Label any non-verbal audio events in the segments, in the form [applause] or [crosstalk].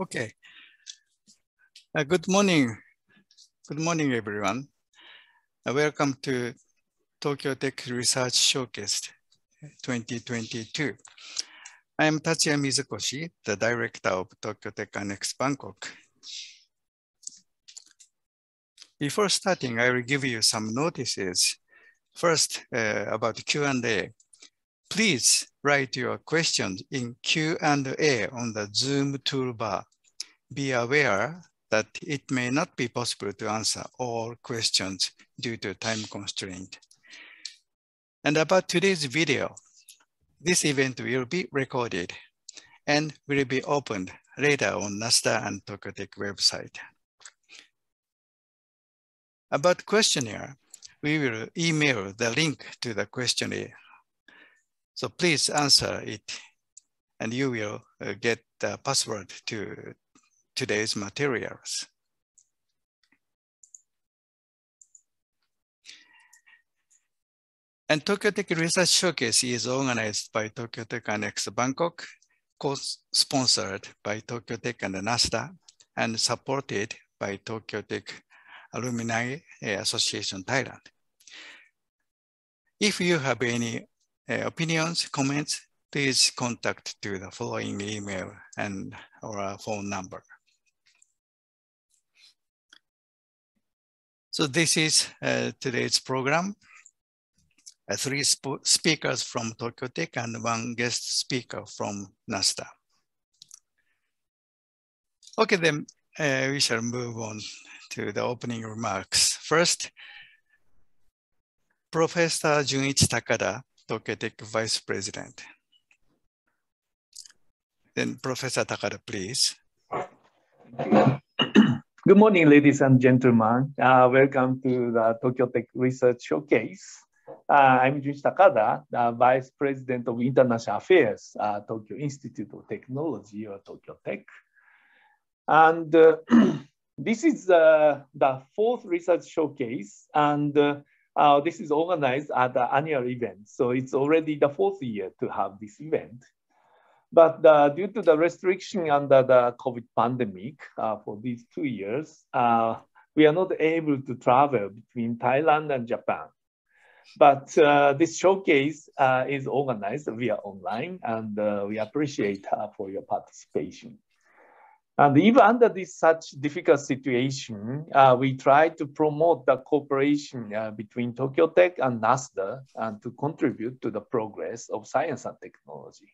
Okay. Uh, good morning. Good morning, everyone. Uh, welcome to Tokyo Tech Research Showcase 2022. I am Tatsuya Mizukoshi, the director of Tokyo Tech Annex Bangkok. Before starting, I will give you some notices. First, uh, about Q&A. Please write your questions in Q&A on the Zoom toolbar. Be aware that it may not be possible to answer all questions due to time constraint. And about today's video, this event will be recorded and will be opened later on NSTDA and Tokyo-Tech website. About questionnaire, we will email the link to the questionnaire so please answer it and you will uh, get the password to today's materials. And Tokyo Tech Research Showcase is organized by Tokyo Tech Annex Bangkok, co-sponsored by Tokyo Tech and NSTDA, and supported by Tokyo Tech Alumni Association Thailand. If you have any uh, opinions, comments, please contact to the following email and or phone number. So this is uh, today's program. Uh, three sp speakers from Tokyo Tech and one guest speaker from NSTDA. Okay, then uh, we shall move on to the opening remarks. First, Professor Junichi Takada Tokyo Tech Vice President. Then Professor Takada, please. [clears throat] Good morning, ladies and gentlemen. Uh, welcome to the Tokyo Tech Research Showcase. Uh, I'm Junichi Takada, the Vice President of International Affairs, uh, Tokyo Institute of Technology or Tokyo Tech. And uh, [clears throat] this is uh, the fourth research showcase. And uh, this is organized at the annual event. So it's already the fourth year to have this event. But uh, due to the restriction under the COVID pandemic uh, for these two years, uh, we are not able to travel between Thailand and Japan. But uh, this showcase uh, is organized via online and we appreciate for your participation. And even under this such difficult situation, uh, we try to promote the cooperation uh, between Tokyo Tech and NSTDA and to contribute to the progress of science and technology.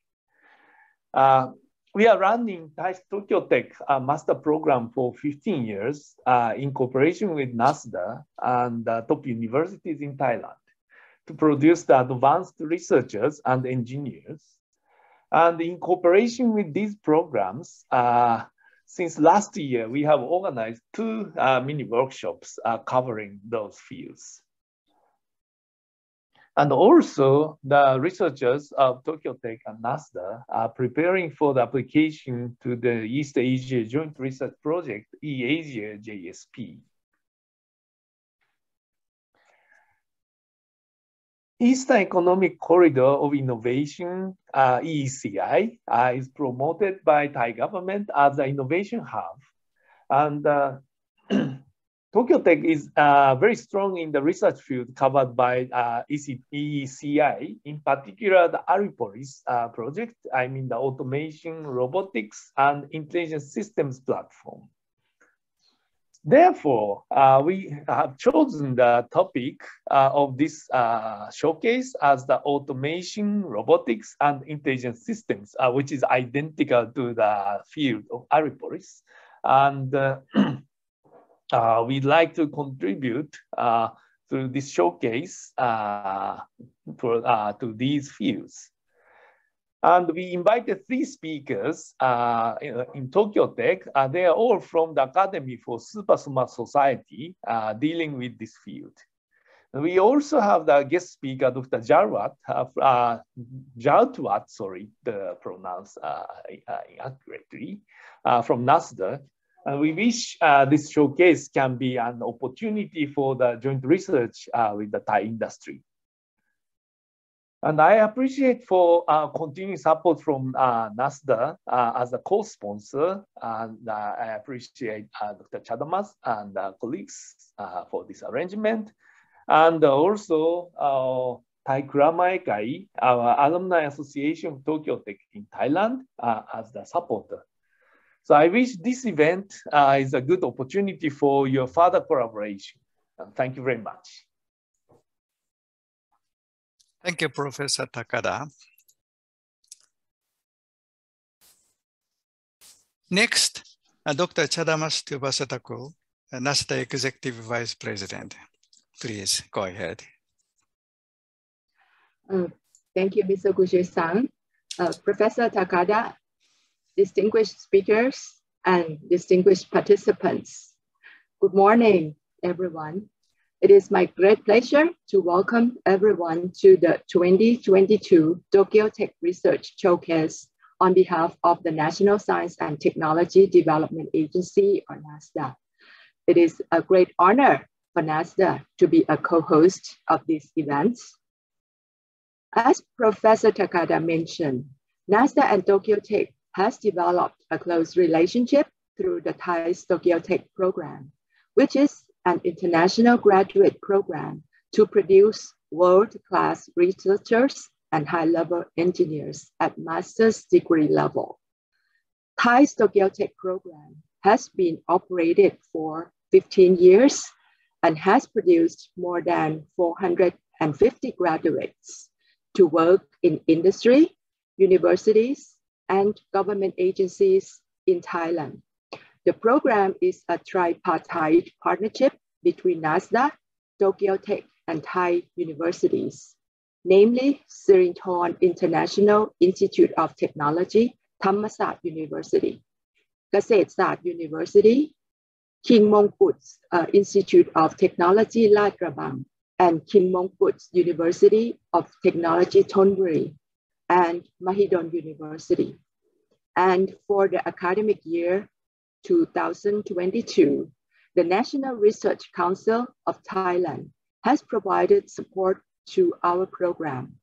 Uh, we are running Tokyo Tech uh, master program for 15 years uh, in cooperation with NSTDA and top universities in Thailand to produce the advanced researchers and engineers. And in cooperation with these programs, uh, since last year, we have organized two uh, mini workshops uh, covering those fields. And also, the researchers of Tokyo Tech and NSTDA are preparing for the application to the East Asia Joint Research Project, eAsia JSP. Eastern Economic Corridor of Innovation, uh, EECI, uh, is promoted by Thai government as an innovation hub. And uh, Tokyo Tech is uh, very strong in the research field covered by uh, in particular the ARIPOLIS uh, project, I mean the automation, robotics, and intelligent systems platform. Therefore, uh, we have chosen the topic uh, of this uh, showcase as the automation, robotics, and intelligent systems, uh, which is identical to the field of ARIPOLIS. And [clears throat] uh, uh, we'd like to contribute to this showcase for, to these fields. And we invited three speakers uh, in, in, Tokyo Tech. Uh, they are all from the Academy for Super Smart Society uh, dealing with this field. We also have the guest speaker, Dr. Jarwat, uh, Jartwat, sorry, the pronounce uh, uh, uh, from NSTDA. And we wish this showcase can be an opportunity for the joint research with the Thai industry. And I appreciate for uh, continuing support from uh, NSTDA uh, as a co-sponsor. And uh, I appreciate uh, Dr. Chadamas and colleagues uh, for this arrangement. And also Thai Kuramae Kai, our Alumni Association of Tokyo Tech in Thailand as the supporter. So I wish this event is a good opportunity for your further collaboration. And thank you very much. Thank you, Professor Takada. Next, uh, Dr. Chadamas Thuvasethakul, uh, NSTDA Executive Vice President. Please go ahead. Uh, thank you, Mr. Gujie-san. Uh, Professor Takada, distinguished speakers, and distinguished participants. Good morning, everyone. It is my great pleasure to welcome everyone to the 2022 Tokyo Tech Research Showcase on behalf of the National Science and Technology Development Agency, or NSTDA. It is a great honor for NSTDA to be a co-host of these events. As Professor Takada mentioned, NSTDA and Tokyo Tech has developed a close relationship through the TAIST Tokyo Tech program, which is an international graduate program to produce world-class researchers and high-level engineers at master's degree level. TAIST Tokyo Tech program has been operated for 15 years and has produced more than 450 graduates to work in industry, universities, and government agencies in Thailand. The program is a tripartite partnership between NSTDA, Tokyo Tech, and Thai universities, namely Sirindhorn International Institute of Technology, Thammasat University, Kasetsart University, King Mongkut uh, Institute of Technology Ladkrabang, and King Mongkut University of Technology Thonburi, and Mahidol University. And for the academic year 2022, the National Research Council of Thailand has provided support to our program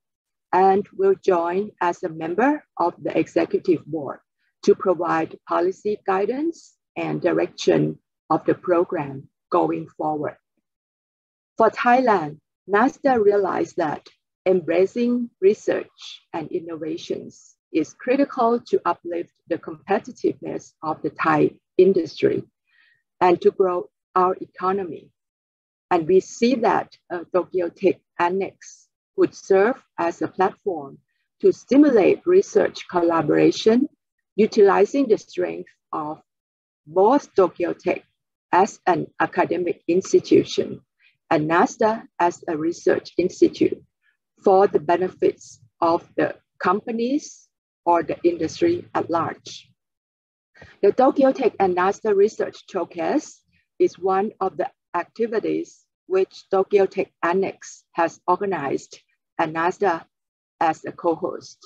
and will join as a member of the executive board to provide policy guidance and direction of the program going forward. For Thailand, NSTDA realized that embracing research and innovations is critical to uplift the competitiveness of the Thai industry and to grow our economy. And we see that uh, Tokyo Tech Annex would serve as a platform to stimulate research collaboration, utilizing the strength of both Tokyo Tech as an academic institution and NSTDA as a research institute for the benefits of the companies or the industry at large. The Tokyo Tech and NSTDA Research Showcase is one of the activities which Tokyo Tech Annex has organized and NSTDA as a co-host.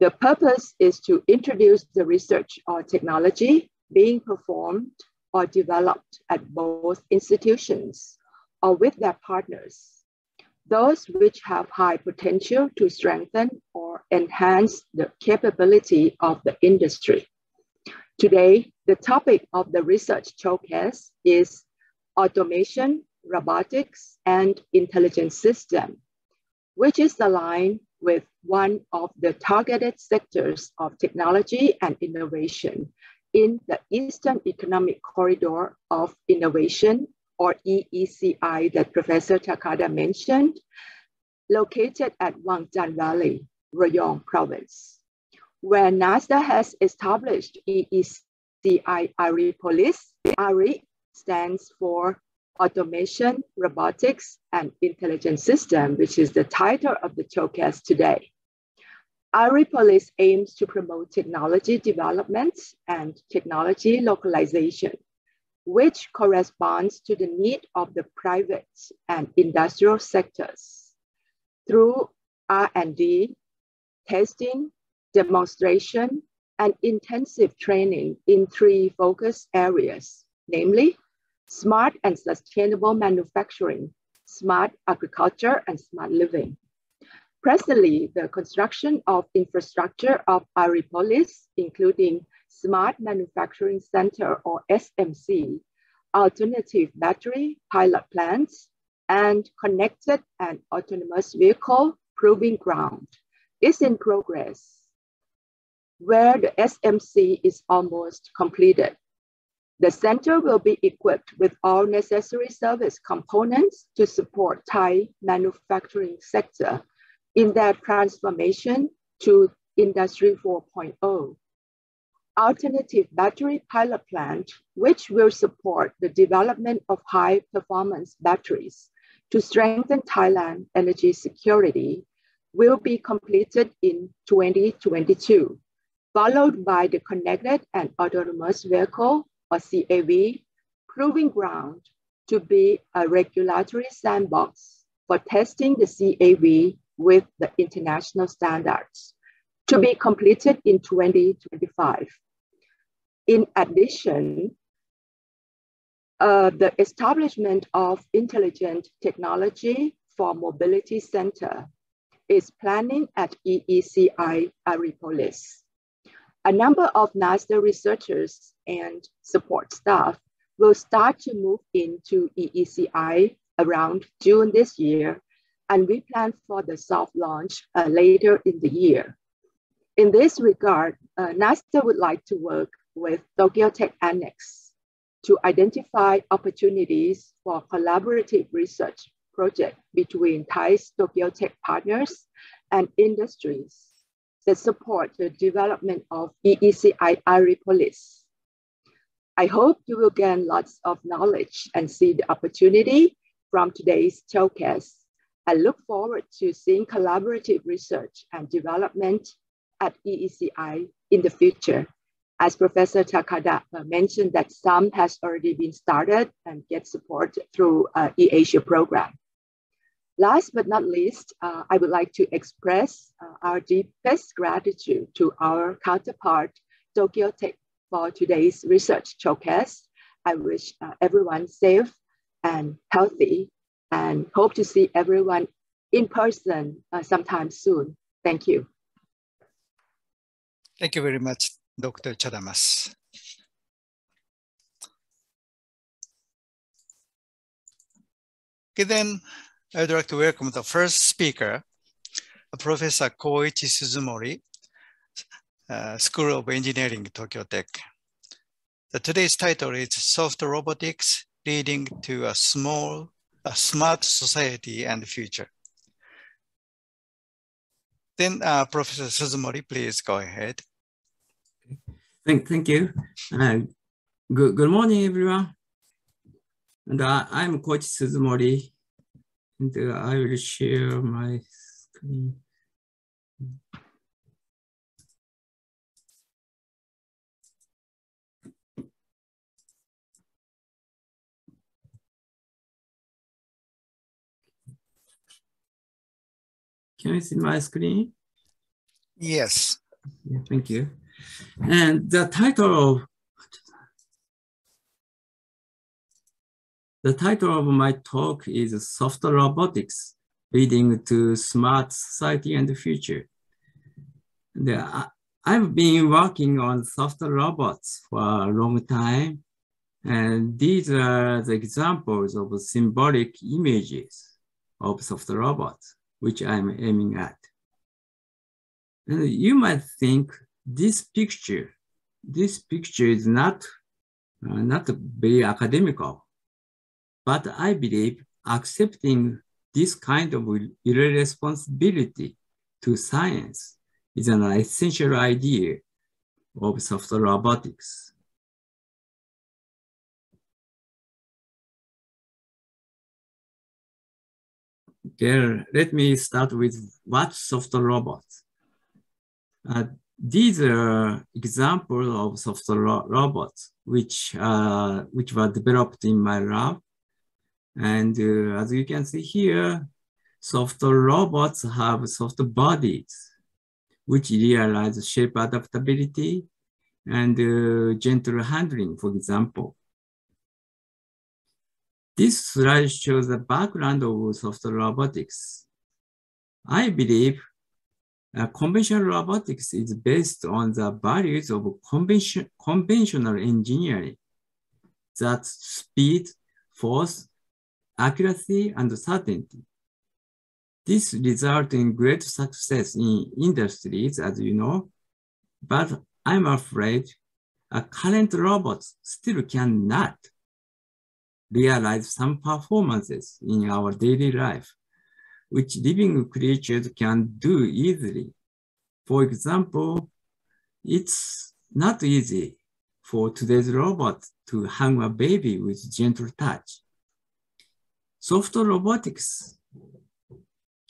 The purpose is to introduce the research or technology being performed or developed at both institutions or with their partners, those which have high potential to strengthen or enhance the capability of the industry. Today, the topic of the research showcase is automation, robotics, and intelligent system, which is aligned with one of the targeted sectors of technology and innovation in the Eastern Economic Corridor of Innovation, or EECI that Professor Takada mentioned, located at Wangchan Valley, Rayong Province where NSTDA has established EECI ARIPOLIS. ARI stands for Automation, Robotics, and Intelligent System, which is the title of the showcase today. ARIPOLIS aims to promote technology development and technology localization, which corresponds to the need of the private and industrial sectors. Through R&D, testing, demonstration, and intensive training in three focus areas, namely smart and sustainable manufacturing, smart agriculture, and smart living. Presently, the construction of infrastructure of Aripolis, including Smart Manufacturing Center or SMC, alternative battery pilot plants, and connected and autonomous vehicle proving ground is in progress, where the SMC is almost completed. The center will be equipped with all necessary service components to support Thai manufacturing sector in their transformation to Industry 4.0. Alternative battery pilot plant, which will support the development of high performance batteries to strengthen Thailand energy security, will be completed in 2022, followed by the connected and autonomous vehicle or CAV proving ground to be a regulatory sandbox for testing the CAV with the international standards to be completed in 2025. In addition, uh, the establishment of Intelligent Technology for Mobility Center is planning at EECI Aripolis. A number of NSTDA researchers and support staff will start to move into EECI around June this year and we plan for the soft launch uh, later in the year. In this regard, uh, NSTDA would like to work with Tokyo Tech Annex to identify opportunities for collaborative research project between Thai's Tokyo Tech partners and industries that support the development of EECI Aripolis. I hope you will gain lots of knowledge and see the opportunity from today's showcase I look forward to seeing collaborative research and development at EECI in the future. As Professor Takada mentioned that some has already been started and get support through uh, eAsia program. Last but not least, uh, I would like to express uh, our deepest gratitude to our counterpart, Tokyo Tech, for today's research showcase. I wish uh, everyone safe and healthy and hope to see everyone in person uh, sometime soon. Thank you. Thank you very much, Dr. Chadamas. Okay, then I'd like to welcome the first speaker, Professor Koichi Suzumori, uh, School of Engineering, Tokyo Tech. The today's title is Soft Robotics Leading to a Small a smart society and future. Then uh, Professor Suzumori, please go ahead. Thank, thank you. Uh, good, good morning, everyone. And uh, I'm Koichi Suzumori, and uh, I will share my screen. Can you see my screen? Yes. Yeah, thank you. And the title of the title of my talk is Soft Robotics, Leading to Smart Society and the Future. The, uh, I've been working on soft robots for a long time, and these are the examples of symbolic images of soft robots which I'm aiming at. And you might think this picture, this picture is not, uh, not very academical, but I believe accepting this kind of irresponsibility to science is an essential idea of soft robotics. Okay, let me start with what soft robots. Uh, these are examples of soft ro robots which, uh, which were developed in my lab. And uh, as you can see here, soft robots have soft bodies, which realize shape adaptability and uh, gentle handling, for example. This slide shows the background of soft robotics. I believe uh, conventional robotics is based on the values of convention, conventional engineering, that speed, force, accuracy, and certainty. This results in great success in industries, as you know, but I'm afraid a current robots still cannot realize some performances in our daily life, which living creatures can do easily. For example, it's not easy for today's robot to hang a baby with gentle touch. Soft robotics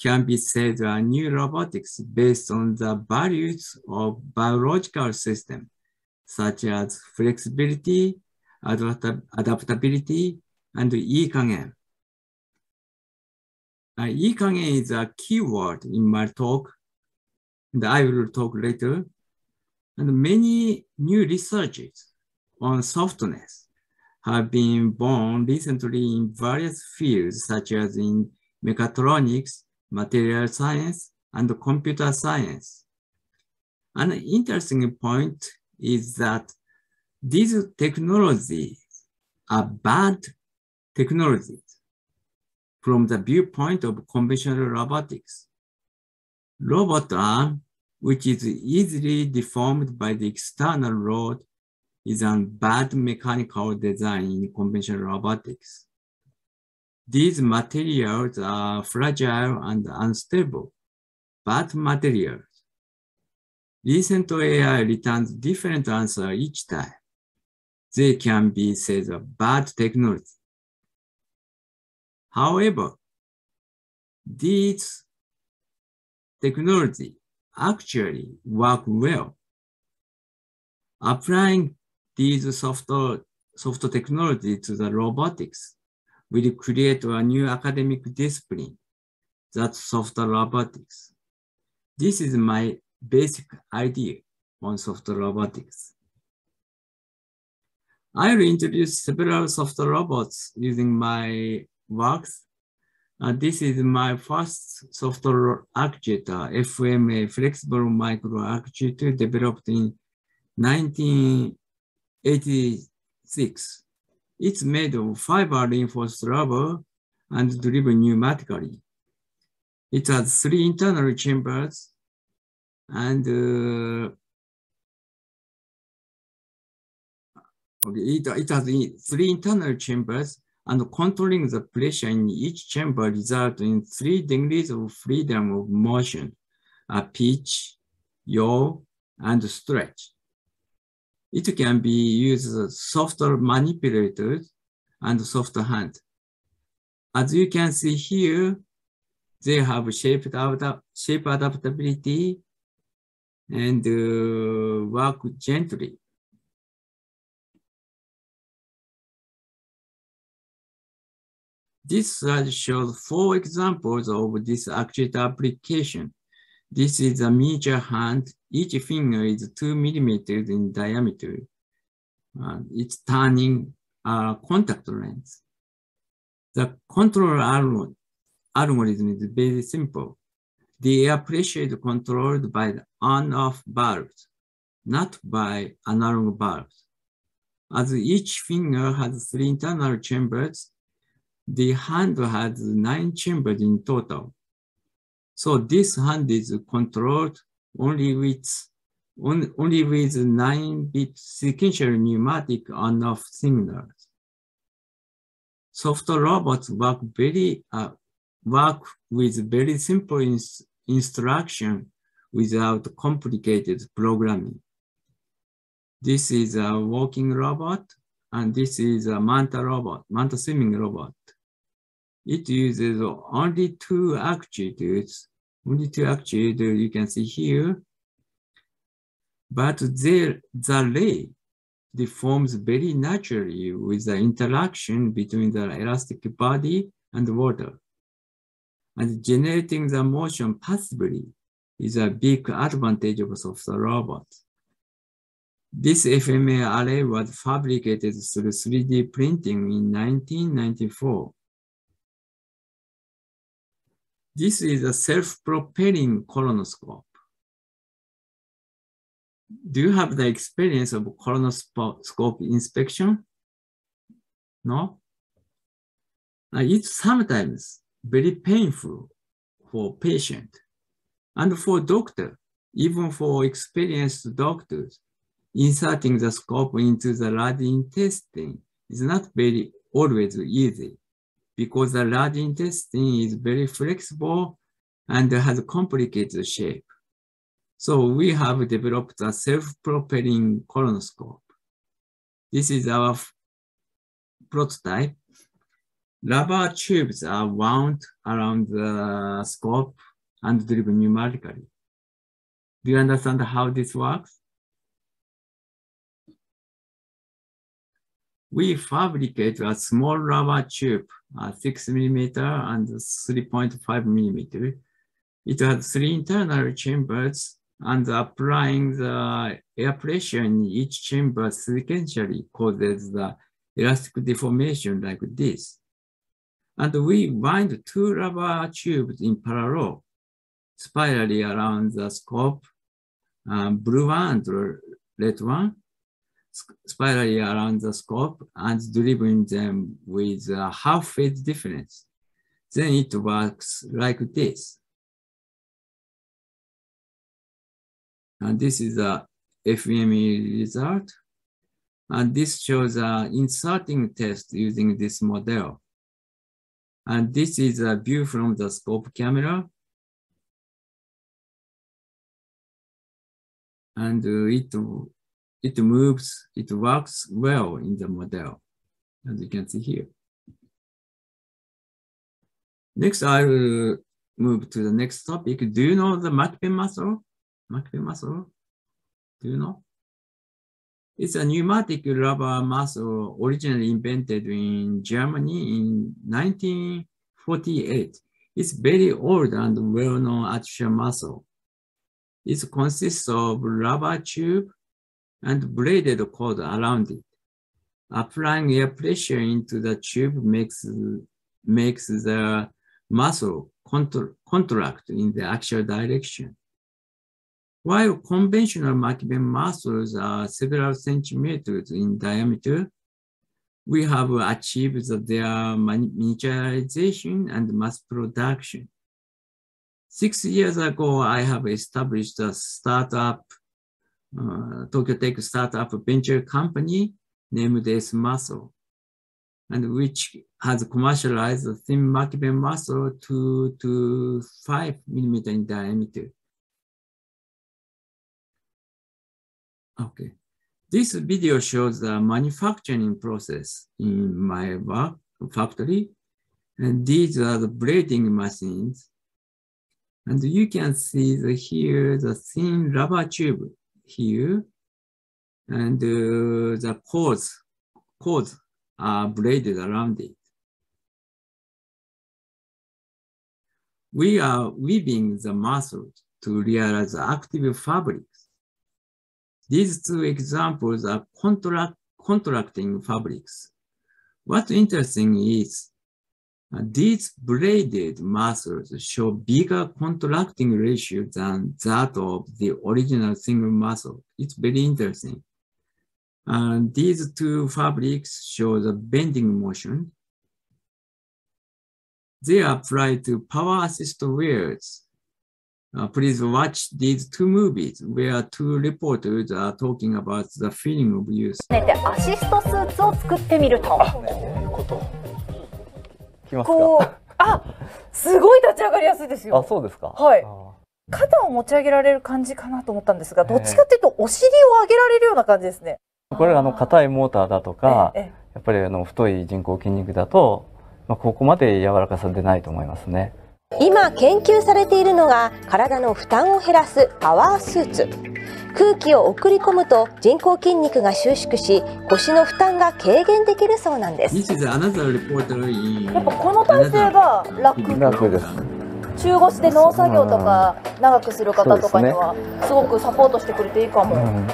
can be said a new robotics based on the values of biological system, such as flexibility, adaptability, and E-Kangen. Uh, E-Kangen is a keyword in my talk, and I will talk later. And many new researches on softness have been born recently in various fields, such as in mechatronics, material science, and computer science. An interesting point is that these technologies are bad technologies from the viewpoint of conventional robotics. Robot arm, which is easily deformed by the external load, is a bad mechanical design in conventional robotics. These materials are fragile and unstable, bad materials. Recent AI returns different answer each time. They can be said a bad technology. However, these technology actually work well. Applying these software, software technology to the robotics will create a new academic discipline, that's software robotics. This is my basic idea on software robotics. I will introduce several software robots using my works. Uh, this is my first software actuator, FMA, Flexible Micro Actuator, developed in 1986. It's made of fiber reinforced rubber and driven pneumatically. It has three internal chambers and uh, okay, it, it has three internal chambers and controlling the pressure in each chamber result in three degrees of freedom of motion, a pitch, yaw, and stretch. It can be used as software manipulators and soft hand. As you can see here, they have shape, adapt shape adaptability and uh, work gently. This slide shows four examples of this actuator application. This is a miniature hand. Each finger is two millimeters in diameter. Uh, it's turning a contact lens. The control algorithm is very simple. The air pressure is controlled by the on-off valves, not by analog valves. As each finger has three internal chambers, the hand has nine chambers in total. So this hand is controlled only with on, only with nine-bit sequential pneumatic on-off signals. Soft robots work very uh, work with very simple ins instruction without complicated programming. This is a walking robot, and this is a manta robot, manta swimming robot. It uses only two actuators, only two actuators you can see here. But the, the ray deforms very naturally with the interaction between the elastic body and water. And generating the motion passively is a big advantage of software robots. This FMA array was fabricated through 3D printing in 1994. This is a self-propelling colonoscope. Do you have the experience of colonoscope inspection? No? It's sometimes very painful for patient and for doctor, even for experienced doctors. Inserting the scope into the large intestine is not very always easy because the large intestine is very flexible and has a complicated shape. So we have developed a self-propelling colonoscope. This is our prototype. Rubber tubes are wound around the scope and driven pneumatically. Do you understand how this works? We fabricate a small rubber tube, uh, 6 millimeter and 3.5 millimeter. It has three internal chambers and applying the air pressure in each chamber sequentially causes the elastic deformation like this. And we wind two rubber tubes in parallel, spirally around the scope, um, blue one and red one, spirally around the scope and driven them with a half phase difference. Then it works like this. And this is a FEM result. And this shows an inserting test using this model. And this is a view from the scope camera. And it, it moves, it works well in the model, as you can see here. Next, I will move to the next topic. Do you know the McKibben muscle? McKibben muscle? Do you know? It's a pneumatic rubber muscle originally invented in Germany in 1948. It's very old and well-known artificial muscle. It consists of rubber tube and braided cord around it. Applying air pressure into the tube makes, makes the muscle contract in the actual direction. While conventional McKibben muscles are several centimeters in diameter, we have achieved their miniaturization and mass production. Six years ago, I have established a startup, uh, Tokyo Tech startup venture company named S Muscle, and which has commercialized the thin McKibben muscle to, to five millimeter in diameter. Okay. This video shows the manufacturing process in my work factory. And these are the braiding machines. And you can see the, here the thin rubber tube here. And uh, the cords, cords are braided around it. We are weaving the muscles to realize active fabrics. these two examples are contract, contracting fabrics. What's interesting is these braided muscles show bigger contracting ratio than that of the original single muscle. It's very interesting. And these two fabrics show the bending motion. They apply to power assist wears uh, please watch these two movies where two reporters are talking about the feeling of use. アシストスーツを作ってみると。 きますこうか。あすごい立ち上がりやすいですよ。あ、そうですか。はいあ肩を持ち上げられる感じかなと思ったんですが、どっちかっていうとお尻を上げられるような感じですね。ーこれあの硬いモーターだとか、ええやっぱりあの太い人工筋肉だと、まあここまで柔らかさ出ないと思いますね。今研究されているのが体の負担を減らすパワースーツ空気を送り込むと人工筋肉が収縮し腰の負担が軽減できるそうなんですやっぱこの体勢が楽楽です中腰で農作業とか長くする方とかにはすごくサポートしてくれていいかも。うん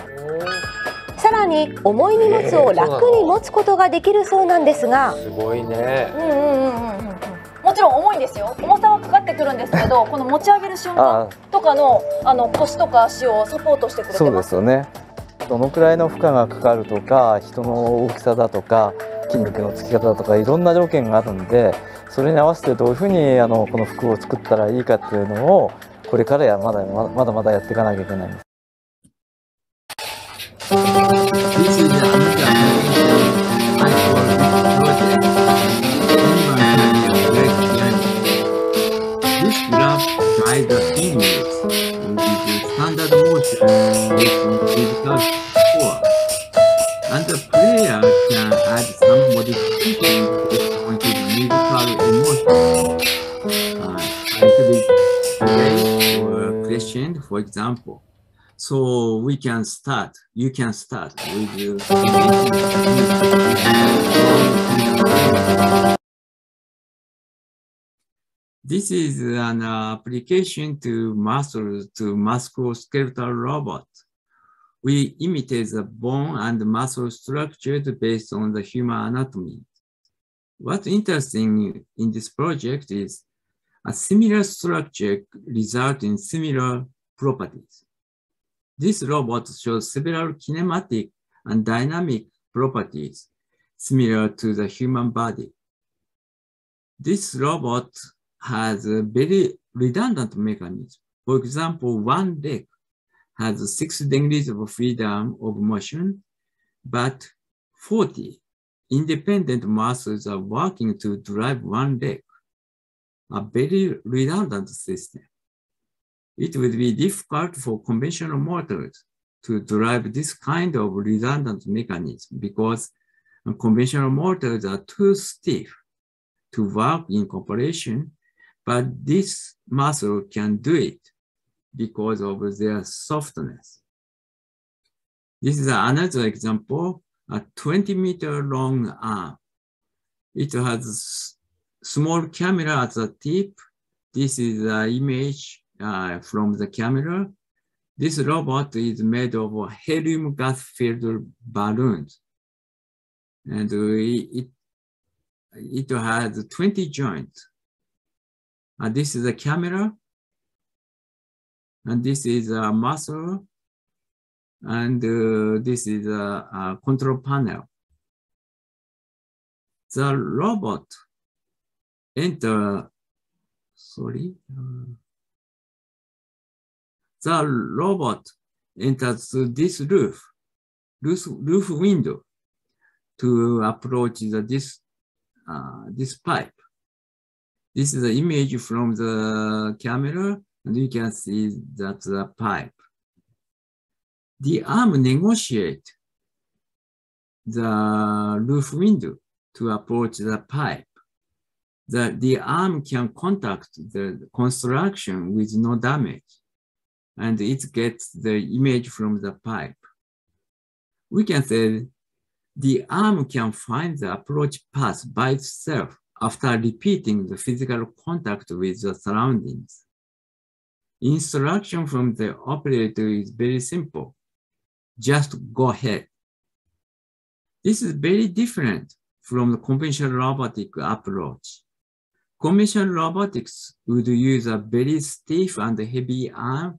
さらに重い荷物を楽に持つことができるそうなんですがすごいね。うんうんうんうんうん。ももちろん重いんですよ。重さはかかってくるんですけど [laughs] この持ち上げる瞬間とかのあの腰とか足をサポートしてくれてそうですよね。どのくらいの負荷がかかるとか人の大きさだとか筋肉のつき方だとかいろんな条件があるんでそれに合わせてどういうふうにあのこの服を作ったらいいかっていうのをこれからやまだまだまだやっていかなきゃいけないんです。Crescendo, for example. So we can start, you can start with uh, This is an application to muscle to musculoskeletal robot. We imitate the bone and muscle structure based on the human anatomy. What's interesting in this project is a similar structure result in similar properties. This robot shows several kinematic and dynamic properties similar to the human body. This robot has a very redundant mechanism. For example, one leg has six degrees of freedom of motion, but 40 independent muscles are working to drive one leg, a very redundant system. It would be difficult for conventional motors to drive this kind of redundant mechanism because conventional motors are too stiff to work in cooperation but this muscle can do it because of their softness. This is another example, a 20 meter long arm. It has small camera at the tip. This is an image uh, from the camera. This robot is made of helium gas filled balloons. And it, it has 20 joints And this is a camera. And this is a muscle. And uh, this is a, a, control panel. The robot enter, sorry. Uh, the robot enters this roof, roof, roof window to approach the, this, uh, this pipe. This is the image from the camera, and you can see that the pipe. The arm negotiate the roof window to approach the pipe. The, the arm can contact the construction with no damage, and it gets the image from the pipe. We can say the arm can find the approach path by itself after repeating the physical contact with the surroundings. Instruction from the operator is very simple. Just go ahead. This is very different from the conventional robotic approach. Conventional robotics would use a very stiff and heavy arm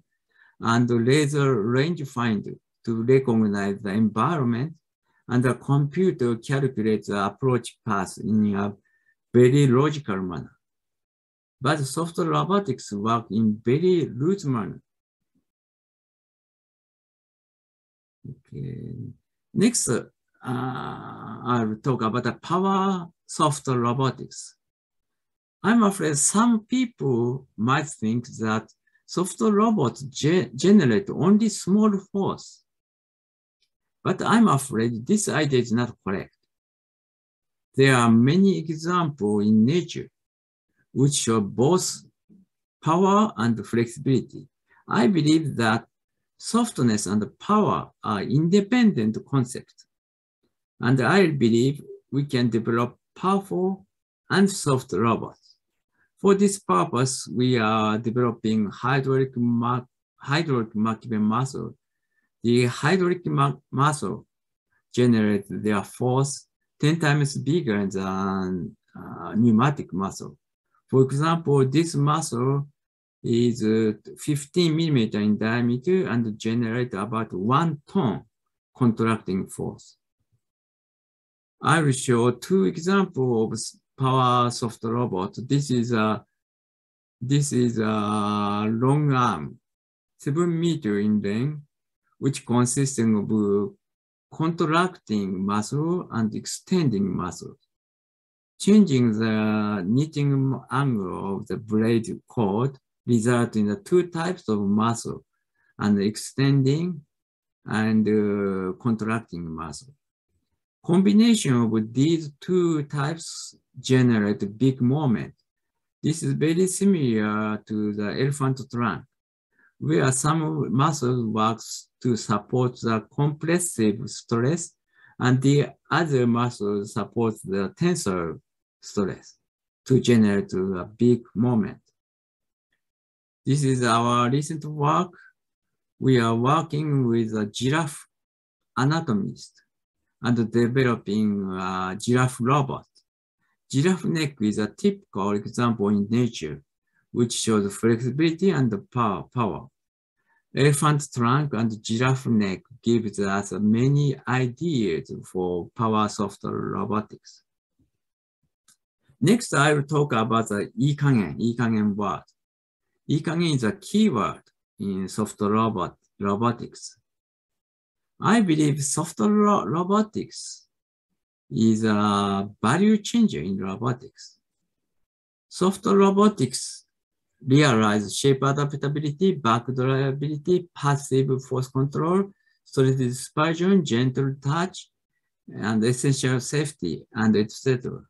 and laser rangefinder to recognize the environment and the computer calculates the approach path in a very logical manner. But software robotics work in very loose manner. Okay. Next, uh, I'll talk about the power software robotics. I'm afraid some people might think that software robots ge generate only small force. But I'm afraid this idea is not correct. There are many examples in nature which show both power and flexibility. I believe that softness and power are independent concepts. And I believe we can develop powerful and soft robots. For this purpose, we are developing hydraulic, hydraulic McKibben muscle. The hydraulic muscle generates their force 10 times bigger than uh, pneumatic muscle. For example, this muscle is uh, 15 millimeter in diameter and generate about one ton contracting force. I will show two examples of power soft robot. This is a this is a long arm, seven meter in length, which consists of contracting muscle and extending muscle. Changing the knitting angle of the braid cord result in the two types of muscle and extending and uh, contracting muscle. Combination of these two types generate big moment. This is very similar to the elephant trunk, where some muscle works to support the compressive stress and the other muscle supports the tensile stress to generate a big moment. This is our recent work. We are working with a giraffe anatomist and developing a giraffe robot. Giraffe neck is a typical example in nature, which shows flexibility and power. power. Elephant trunk and giraffe neck gives us many ideas for power soft robotics. Next, I will talk about the Ikagen, Ikagen word. Ikagen is a keyword in soft robot robotics. I believe soft ro robotics is a value changer in robotics. Soft robotics realize shape adaptability, back drivability, passive force control, solid dispersion, gentle touch, and essential safety, and etc.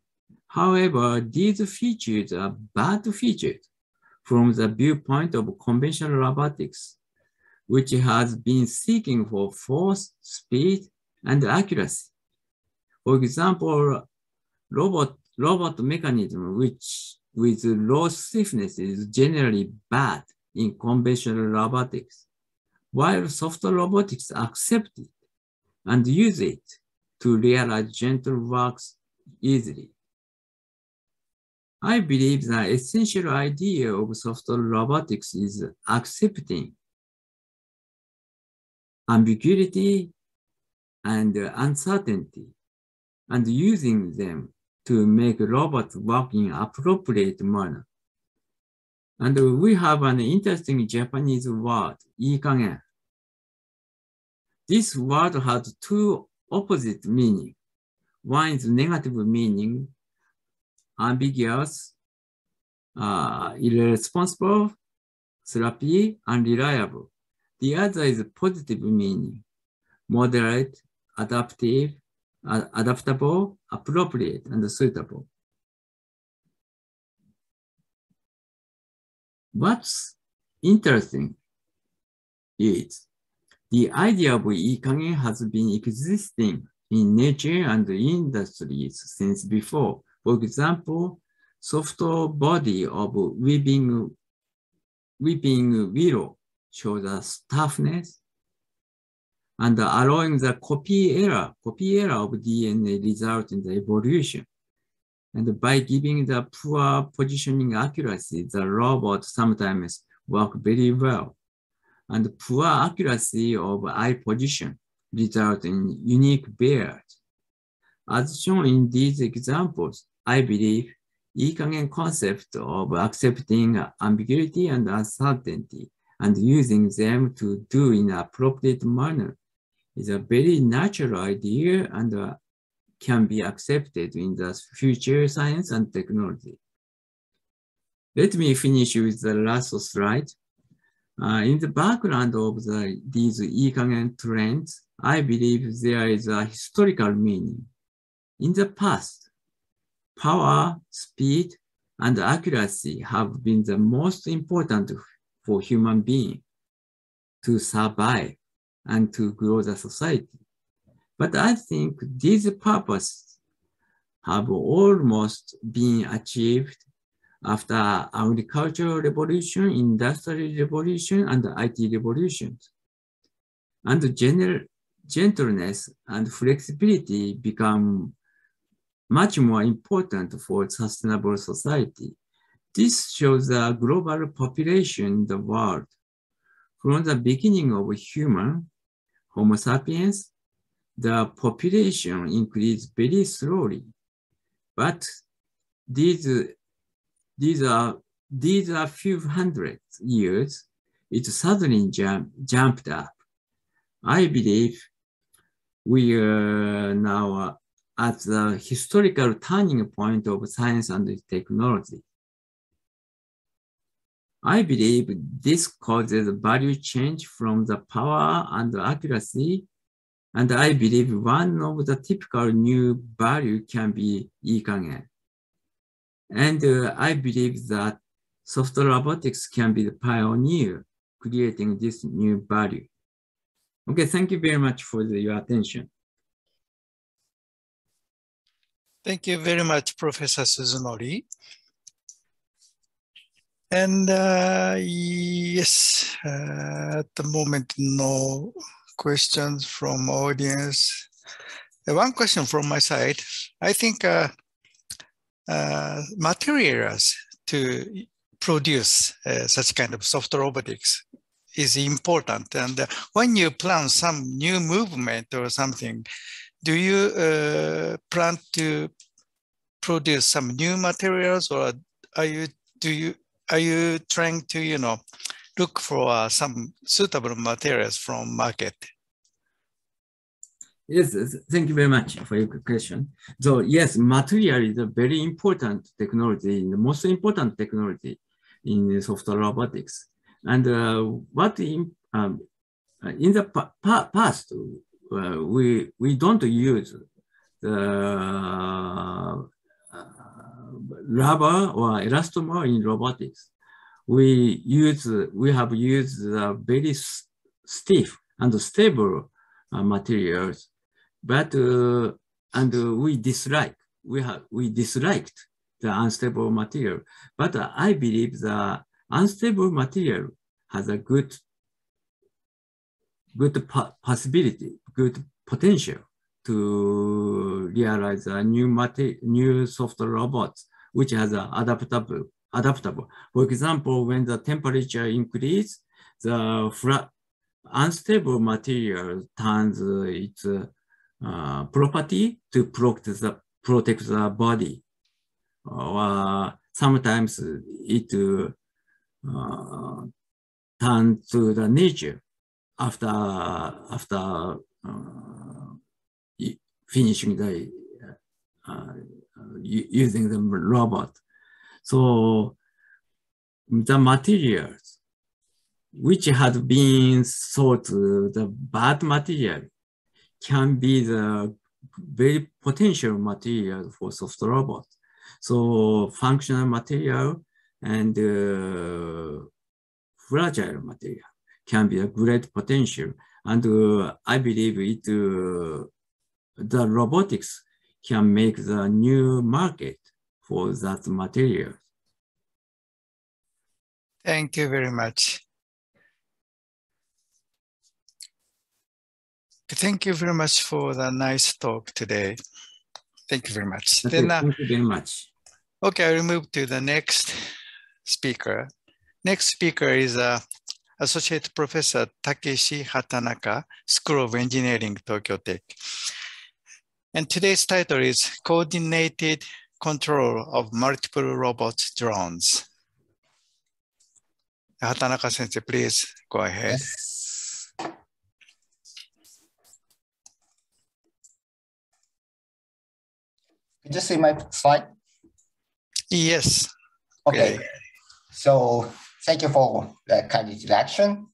However, these features are bad features from the viewpoint of conventional robotics, which has been seeking for force, speed, and accuracy. For example, robot, robot mechanism, which with low stiffness is generally bad in conventional robotics, while soft robotics accept it and use it to realize gentle works easily. I believe the essential idea of soft robotics is accepting ambiguity and uncertainty and using them to make robots work in appropriate manner. And we have an interesting Japanese word, ikagen. This word has two opposite meaning. One is negative meaning ambiguous, uh, irresponsible, sloppy, unreliable. The other is positive meaning, moderate, adaptive, uh, adaptable, appropriate, and suitable. What's interesting is the idea of ikagen has been existing in nature and industries since before, for example, soft body of weeping, weeping willow shows a toughness and allowing the copy error, copy error of DNA result in the evolution. And by giving the poor positioning accuracy, the robot sometimes work very well. And poor accuracy of eye position result in unique bears. As shown in these examples, I believe Ikagen concept of accepting ambiguity and uncertainty and using them to do in appropriate manner is a very natural idea and uh, can be accepted in the future science and technology. Let me finish with the last slide. Uh, in the background of the, these Ikagen trends, I believe there is a historical meaning. In the past, power, speed, and accuracy have been the most important for human being to survive and to grow the society. But I think these purposes have almost been achieved after agricultural revolution, industrial revolution, and IT revolutions. And general gentleness and flexibility become much more important for sustainable society This shows the global population in the world. From the beginning of human, Homo sapiens, the population increased very slowly. But these, these are these are few hundred years, it suddenly jump, jumped up. I believe we are now at the historical turning point of science and technology. I believe this causes value change from the power and accuracy. And I believe one of the typical new value can be Ikagen. And uh, I believe that soft robotics can be the pioneer creating this new value. Okay, thank you very much for the, your attention. Thank you very much, Professor Suzumori. And uh, yes, uh, at the moment, no questions from audience. Uh, one question from my side. I think uh, uh, materials to produce uh, such kind of soft robotics is important. And when you plan some new movement or something, do you plan to produce some new materials or are you do you are you trying to, you know, look for uh, some suitable materials from market? Yes, thank you very much for your question. So yes, material is a very important technology, the most important technology in software robotics. And uh, what in, um, in the pa pa past, uh, we, we don't use the rubber or elastomer in robotics. We use, we have used uh, very stiff and stable uh, materials, but, uh, and we dislike, we have, we disliked the unstable material. But I believe the unstable material has a good, good possibility, good potential to realize a new new software robots which has a adaptable, adaptable. For example, when the temperature increase, the flat, unstable material turns its uh, property to protect the, protect the body. Or sometimes it uh, turns to the nature after, after uh, finishing the uh, using the robot. So the materials which had been thought the bad material can be the very potential material for soft robot. So functional material and uh, fragile material can be a great potential. And uh, I believe it, uh, the robotics can make the new market for that material. Thank you very much. Thank you very much for the nice talk today. Thank you very much. Okay, then, uh, thank you very much. Okay, I will move to the next speaker. Next speaker is uh, Associate Professor Takeshi Hatanaka, School of Engineering, Tokyo Tech. And today's title is Coordinated Control of Multiple Robot Drones. Hatanaka sensei, please go ahead. Yes. Did you see my slide? Yes. Okay. okay. So thank you for the kind introduction.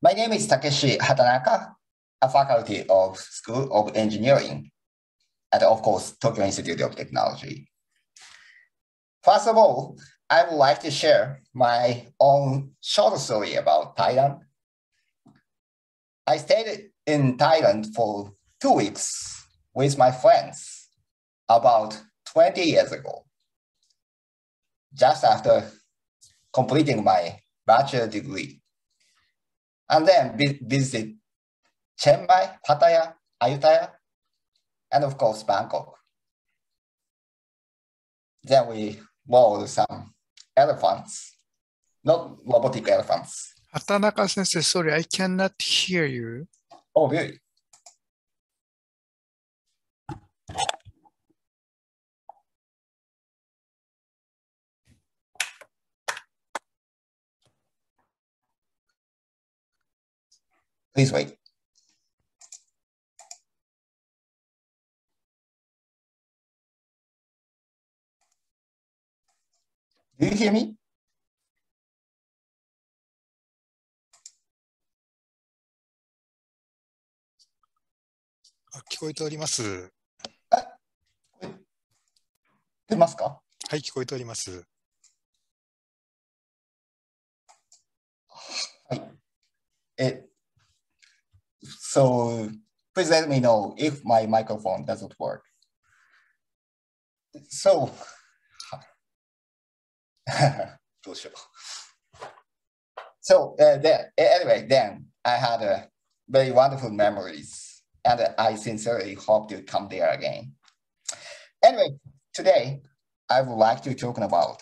My name is Takeshi Hatanaka a faculty of School of Engineering, and of course, Tokyo Institute of Technology. First of all, I would like to share my own short story about Thailand. I stayed in Thailand for two weeks with my friends about 20 years ago, just after completing my bachelor degree. And then visited Chiang Mai, Pattaya, Ayutthaya, and of course Bangkok. Then we borrowed some elephants, not robotic elephants. Hatanaka sensei, sorry, I cannot hear you. Oh, really? Please wait. Do you hear me? あ聞こえております。聞こえますかはい、聞こえております。はい。え、so please let me know if my microphone doesn't work. So, [laughs] どうしよう。So, uh, then, anyway, then I had a very wonderful memories, and I sincerely hope to come there again. Anyway, today I would like to talk about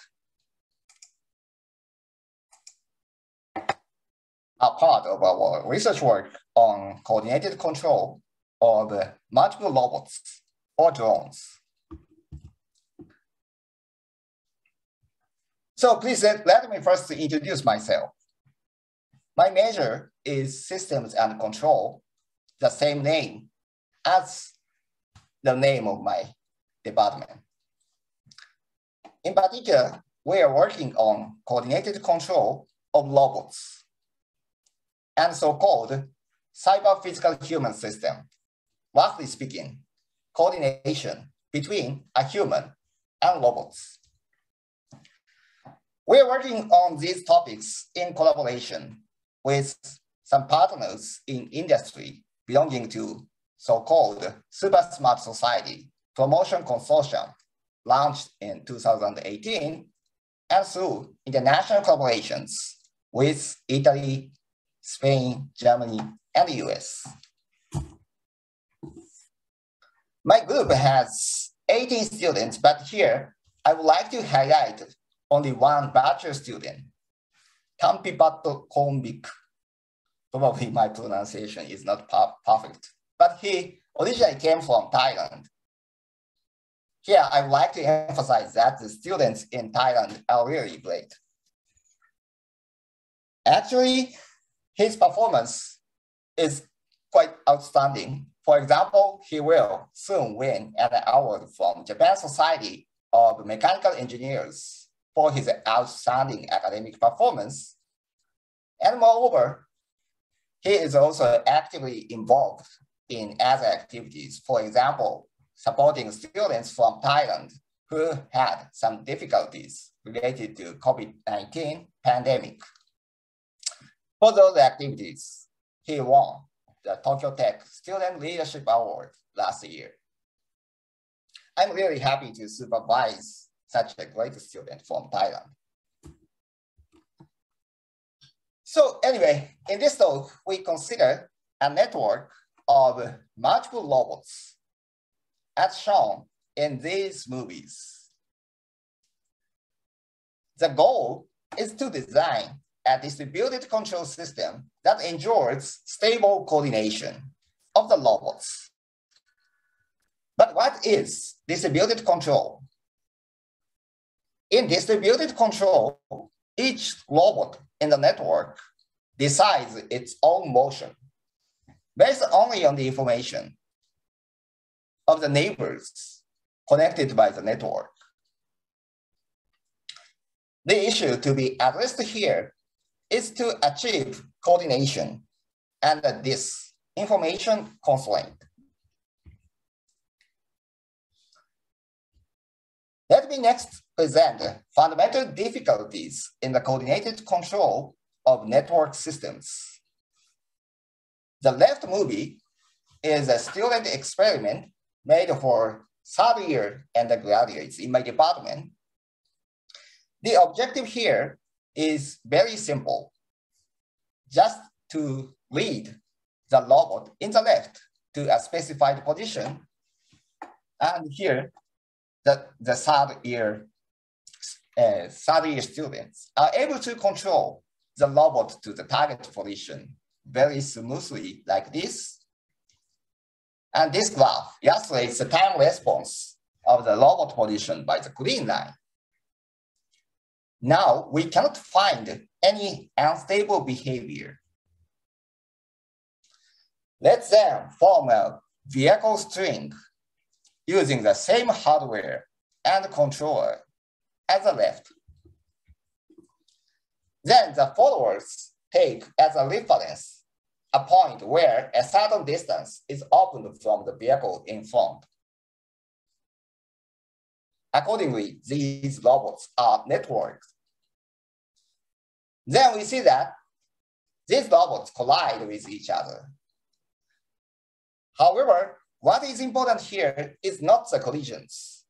a part of our research work on coordinated control of multiple robots or drones. So please let, let me first introduce myself. My major is systems and control, the same name as the name of my department. In particular, we are working on coordinated control of robots and so-called cyber-physical human system. Roughly speaking, coordination between a human and robots. We are working on these topics in collaboration with some partners in industry belonging to so-called Super Smart Society Promotion Consortium launched in 2018 and through international collaborations with Italy, Spain, Germany, and the US. My group has 18 students, but here I would like to highlight only one bachelor student, Tampipato Kombik. Probably my pronunciation is not perfect, but he originally came from Thailand. Here, I would like to emphasize that the students in Thailand are really great. Actually, his performance is quite outstanding. For example, he will soon win an award from Japan Society of Mechanical Engineers for his outstanding academic performance. And moreover, he is also actively involved in other activities. For example, supporting students from Thailand who had some difficulties related to COVID-19 pandemic. For those activities, he won the Tokyo Tech Student Leadership Award last year. I'm really happy to supervise such a great student from Thailand. So anyway, in this talk, we consider a network of multiple robots as shown in these movies. The goal is to design a distributed control system that ensures stable coordination of the robots. But what is distributed control? In distributed control, each robot in the network decides its own motion based only on the information of the neighbors connected by the network. The issue to be addressed here is to achieve coordination and this information constraint. Let me next present fundamental difficulties in the coordinated control of network systems. The left movie is a student experiment made for third year undergraduates in my department. The objective here is very simple. Just to lead the robot in the left to a specified position. And here, the, the third year uh, 30 students are able to control the robot to the target position very smoothly like this. And this graph illustrates the time response of the robot position by the green line. Now we cannot find any unstable behavior. Let's then form a vehicle string using the same hardware and controller as the left. Then the followers take as a reference a point where a certain distance is opened from the vehicle in front. Accordingly, these robots are networked. Then we see that these robots collide with each other. However, what is important here is not the collisions.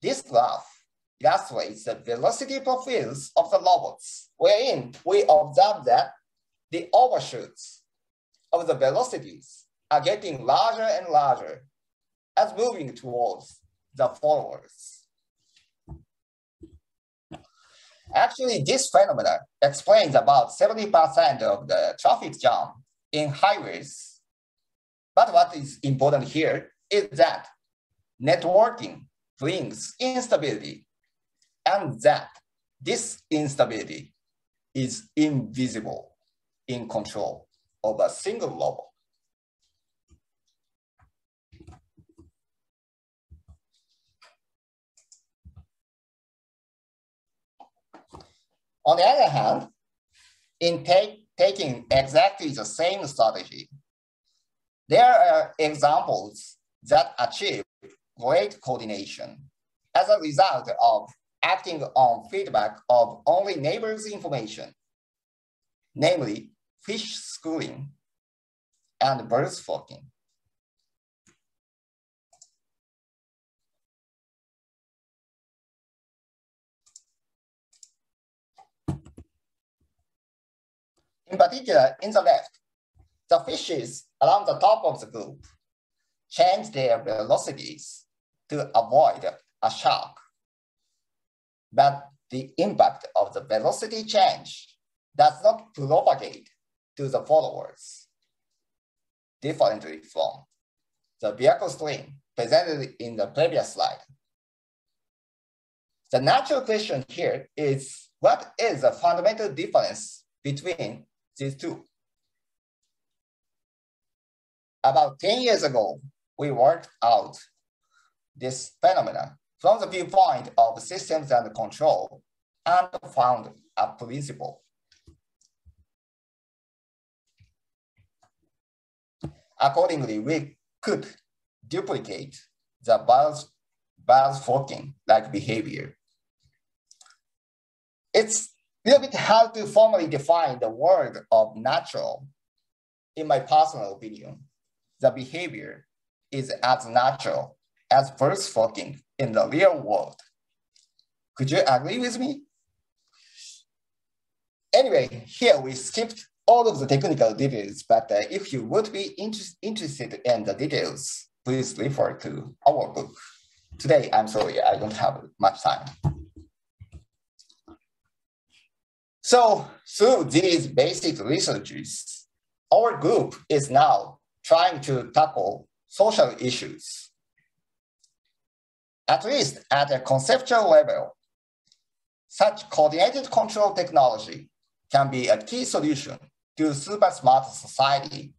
This graph illustrates the velocity profiles of the robots, wherein we observe that the overshoots of the velocities are getting larger and larger as moving towards the followers. Actually, this phenomenon explains about 70% of the traffic jam in highways. But what is important here is that networking brings instability and that this instability is invisible in control of a single robot. On the other hand, in take, taking exactly the same strategy, there are examples that achieve great coordination as a result of acting on feedback of only neighbors' information, namely fish schooling and birds flocking. In particular, in the left, the fishes along the top of the group change their velocities to avoid a shark. But the impact of the velocity change does not propagate to the followers differently from the vehicle stream presented in the previous slide. The natural question here is, what is the fundamental difference between these two? About 10 years ago, we worked out this phenomenon from the viewpoint of systems and control and found a principle. Accordingly, we could duplicate the birds, birds flocking like behavior. It's a little bit hard to formally define the word of natural. In my personal opinion, the behavior is as natural as birds flocking in the real world. Could you agree with me? Anyway, here we skipped all of the technical details, but uh, if you would be inter interested in the details, please refer to our book. Today, I'm sorry, I don't have much time. So through these basic researches, our group is now trying to tackle social issues. At least at a conceptual level, such coordinated control technology can be a key solution to super smart society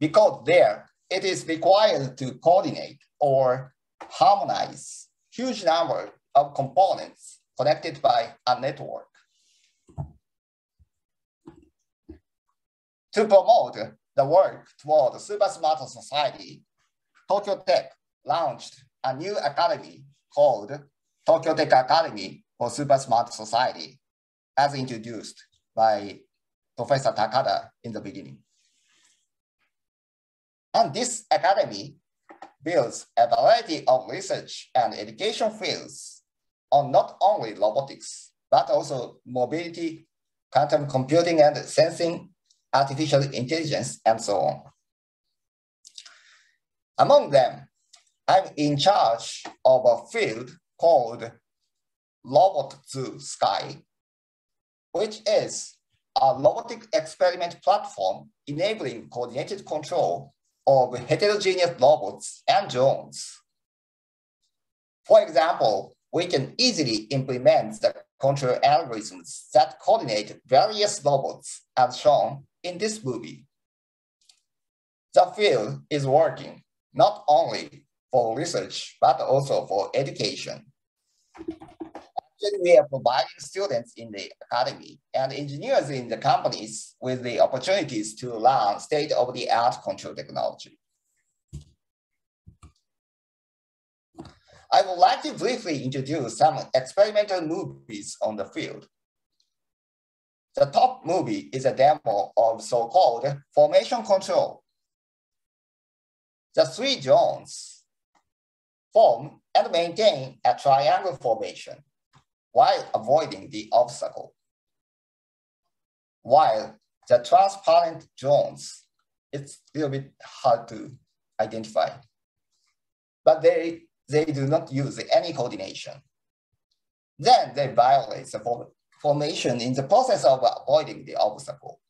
because there it is required to coordinate or harmonize huge number of components connected by a network. To promote the work toward super smart society, Tokyo Tech launched a new academy called Tokyo Tech Academy for Super Smart Society, as introduced by Professor Takada in the beginning. And this academy builds a variety of research and education fields on not only robotics, but also mobility, quantum computing and sensing, artificial intelligence, and so on. Among them, I'm in charge of a field called Robot Zoo Sky, which is a robotic experiment platform enabling coordinated control of heterogeneous robots and drones. For example, we can easily implement the control algorithms that coordinate various robots as shown in this movie. The field is working not only for research, but also for education. Actually, we are providing students in the academy and engineers in the companies with the opportunities to learn state-of-the-art control technology. I would like to briefly introduce some experimental movies on the field. The top movie is a demo of so-called formation control. The three drones form and maintain a triangle formation while avoiding the obstacle. While the transparent drones, it's a little bit hard to identify, but they they do not use any coordination. Then they violate the formation in the process of avoiding the obstacle.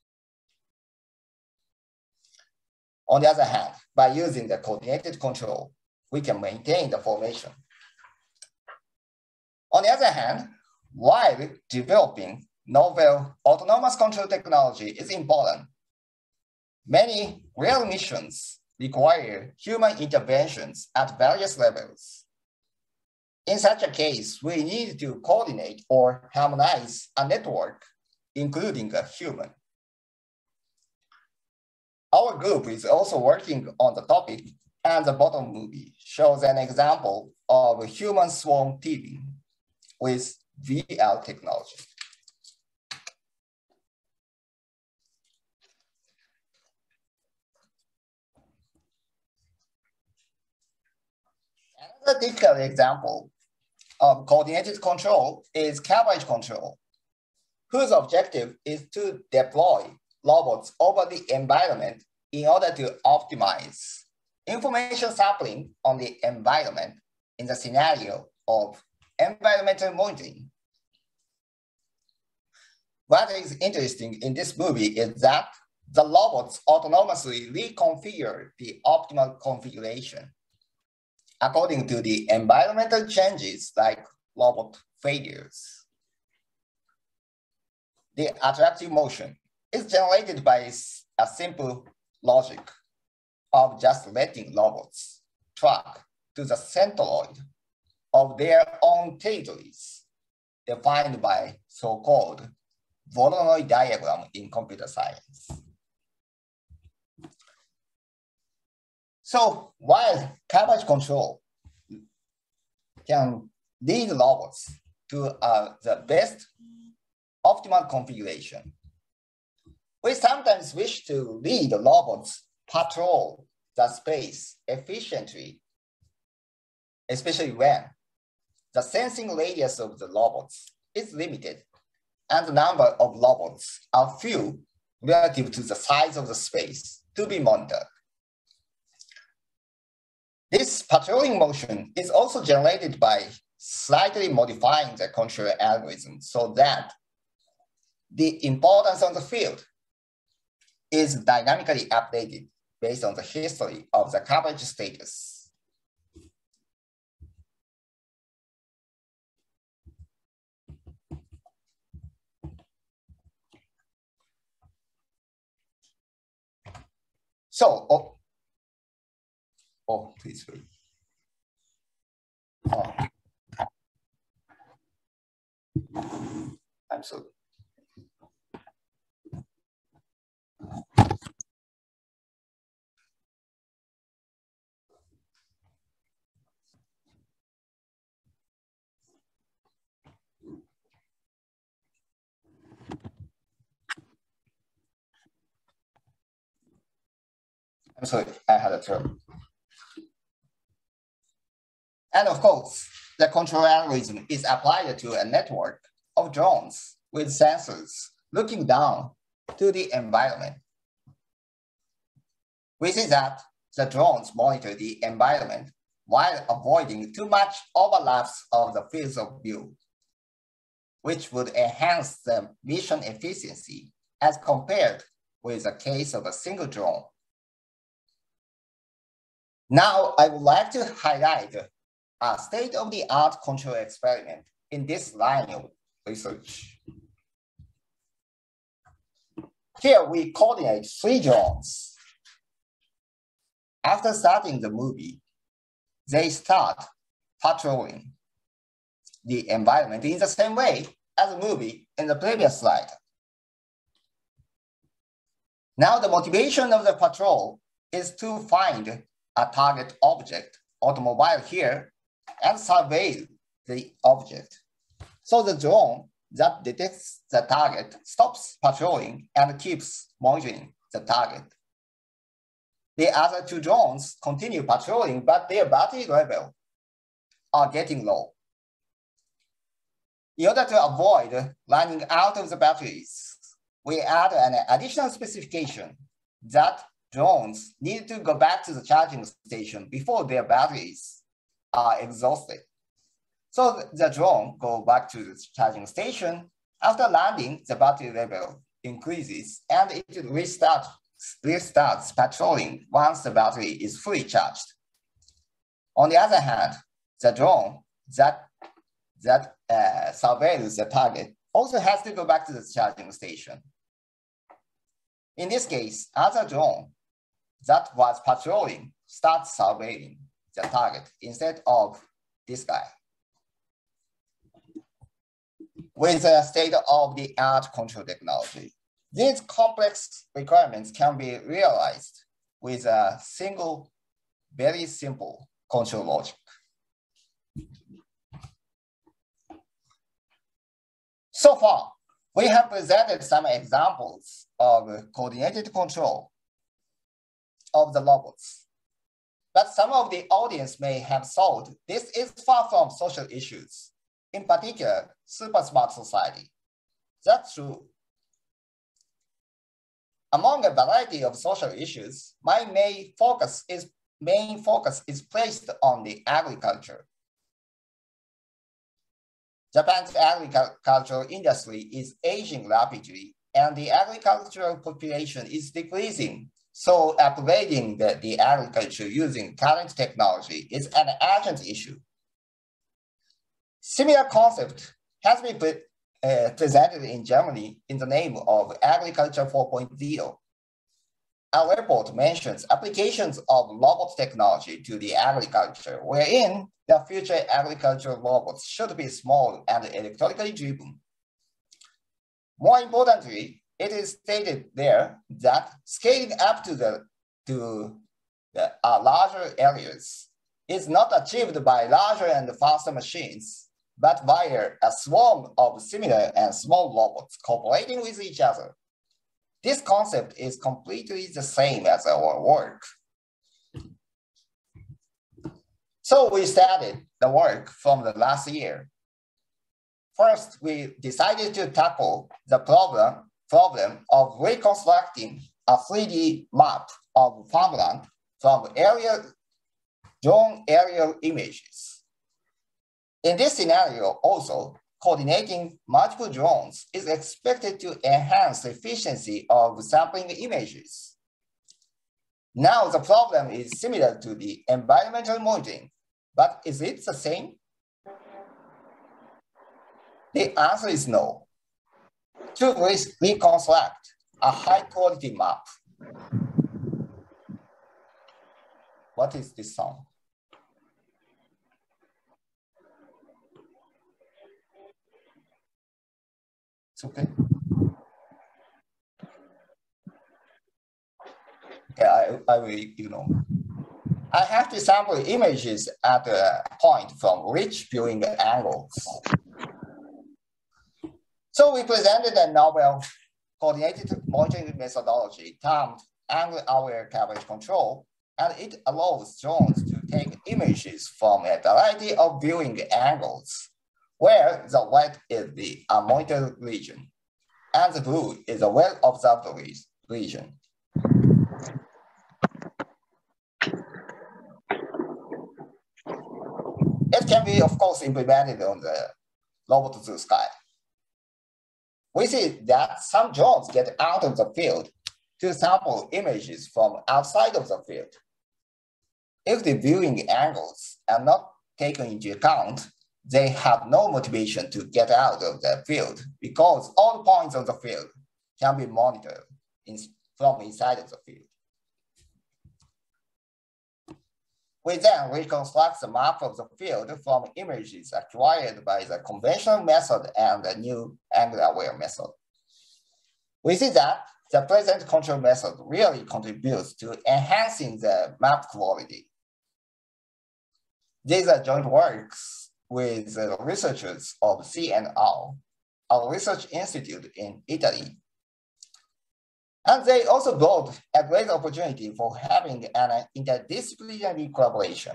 On the other hand, by using the coordinated control, we can maintain the formation. On the other hand, while developing novel autonomous control technology is important, many real missions require human interventions at various levels. In such a case, we need to coordinate or harmonize a network, including a human. Our group is also working on the topic, and the bottom movie shows an example of human swarm teaming with VR technology. Another typical example of coordinated control is coverage control, whose objective is to deploy robots over the environment in order to optimize information sampling on the environment in the scenario of environmental monitoring. What is interesting in this movie is that the robots autonomously reconfigure the optimal configuration according to the environmental changes like robot failures. The attractive motion is generated by a simple logic of just letting robots track to the centroid of their own territories defined by so-called Voronoi diagram in computer science. So while coverage control can lead robots to uh, the best optimal configuration, we sometimes wish to lead robots patrol the space efficiently, especially when the sensing radius of the robots is limited and the number of robots are few relative to the size of the space to be monitored. This patrolling motion is also generated by slightly modifying the control algorithm so that the importance on the field is dynamically updated based on the history of the coverage status. So, oh, Oh, please. Oh. I'm sorry. I'm sorry, I had a term. And of course, the control algorithm is applied to a network of drones with sensors looking down to the environment. We see that the drones monitor the environment while avoiding too much overlaps of the fields of view which would enhance the mission efficiency as compared with the case of a single drone. Now, I would like to highlight a state-of-the-art control experiment in this line of research. Here we coordinate three drones. After starting the movie, they start patrolling the environment in the same way as the movie in the previous slide. Now the motivation of the patrol is to find a target object, automobile here, and survey the object. So the drone that detects the target stops patrolling and keeps monitoring the target. The other two drones continue patrolling, but their battery level are getting low. In order to avoid running out of the batteries, we add an additional specification that drones need to go back to the charging station before their batteries are exhausted. So the drone go back to the charging station. After landing, the battery level increases and it restarts, restarts patrolling once the battery is fully charged. On the other hand, the drone that, that uh, surveils the target also has to go back to the charging station. In this case, other drone that was patrolling starts surveying the target instead of this guy. With a state-of-the-art control technology, these complex requirements can be realized with a single, very simple control logic. So far, we have presented some examples of coordinated control of the robots. But some of the audience may have thought this is far from social issues, in particular, super smart society. That's true. Among a variety of social issues, my main focus is, main focus is placed on the agriculture. Japan's agricultural industry is aging rapidly, and the agricultural population is decreasing so upgrading the, the agriculture using current technology is an urgent issue. Similar concept has been uh, presented in Germany in the name of Agriculture 4.0. Our report mentions applications of robot technology to the agriculture, wherein the future agricultural robots should be small and electronically driven. More importantly, it is stated there that scaling up to the to the uh, larger areas is not achieved by larger and faster machines, but via a swarm of similar and small robots cooperating with each other. This concept is completely the same as our work. So we started the work from the last year. First, we decided to tackle the problem problem of reconstructing a 3D map of farmland from aerial, drone aerial images. In this scenario also, coordinating multiple drones is expected to enhance the efficiency of sampling images. Now the problem is similar to the environmental monitoring, but is it the same? The answer is no to reconstruct a high quality map. What is this song? It's okay. Okay, I, I will ignore. I have to sample images at a point from which viewing angles. So we presented a novel coordinated monitoring methodology termed angle-aware coverage control, and it allows drones to take images from a variety of viewing angles, where the white is the unmonitored region, and the blue is a well-observed region. It can be, of course, implemented on the Robot Zoo Sky. We see that some drones get out of the field to sample images from outside of the field. If the viewing angles are not taken into account, they have no motivation to get out of the field because all points of the field can be monitored in, from inside of the field. We then reconstruct the map of the field from images acquired by the conventional method and the new angle-aware method. We see that the present control method really contributes to enhancing the map quality. These are joint works with the researchers of CNR, our research institute in Italy, and they also brought a great opportunity for having an interdisciplinary collaboration.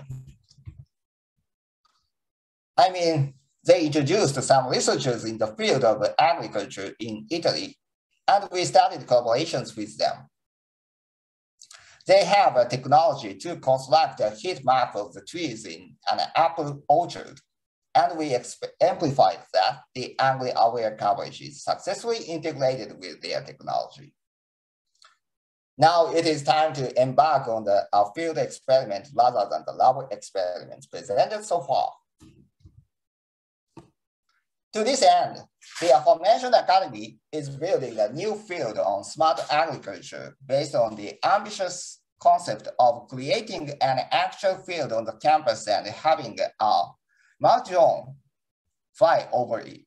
I mean, they introduced some researchers in the field of agriculture in Italy, and we started collaborations with them. They have a technology to construct a heat map of the trees in an apple orchard, and we amplified that the angle-aware coverage is successfully integrated with their technology. Now it is time to embark on the field experiment rather than the lab experiments presented so far. To this end, the aforementioned academy is building a new field on smart agriculture based on the ambitious concept of creating an actual field on the campus and having a multi-drone fly over it.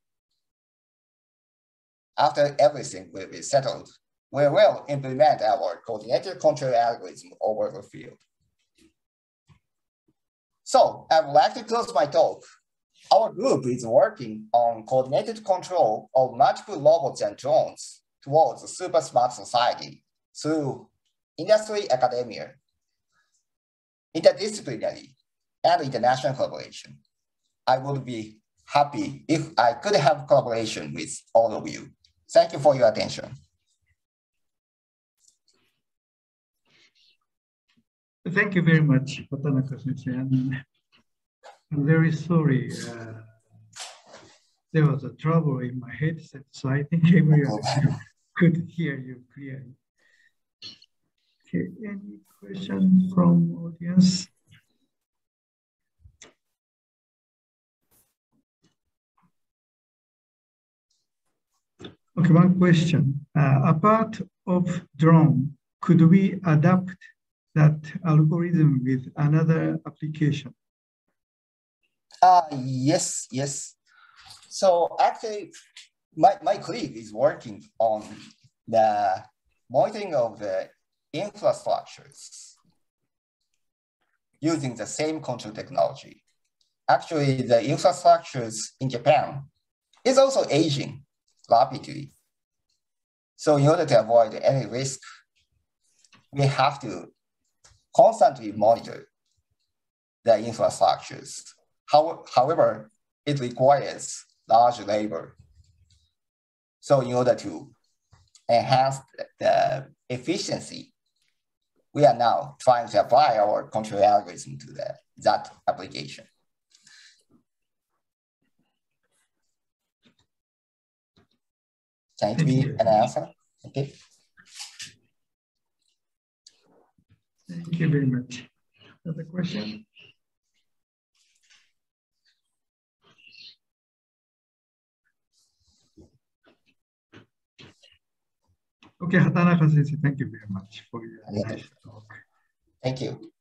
After everything will be settled, we will implement our coordinated control algorithm over the field. So I would like to close my talk. Our group is working on coordinated control of multiple robots and drones towards a super smart society through industry, academia, interdisciplinary, and international collaboration. I would be happy if I could have collaboration with all of you. Thank you for your attention. Thank you very much, Hatanaka-sensei. I'm very sorry. Uh, there was a trouble in my headset, so I think [laughs] everyone could hear you clearly. Okay, any question from audience? Okay, one question. Uh, apart of drone, could we adapt that algorithm with another application? Uh, yes, yes. So actually, my, my colleague is working on the monitoring of the infrastructures using the same control technology. Actually, the infrastructures in Japan is also aging rapidly. So in order to avoid any risk, we have to constantly monitor the infrastructures. How, however, it requires large labor. So in order to enhance the efficiency, we are now trying to apply our control algorithm to the, that application. Can it be an answer? Okay. Thank you very much. Another question? Okay, Hatanaka sensei, thank you very much for your nice talk. Thank you.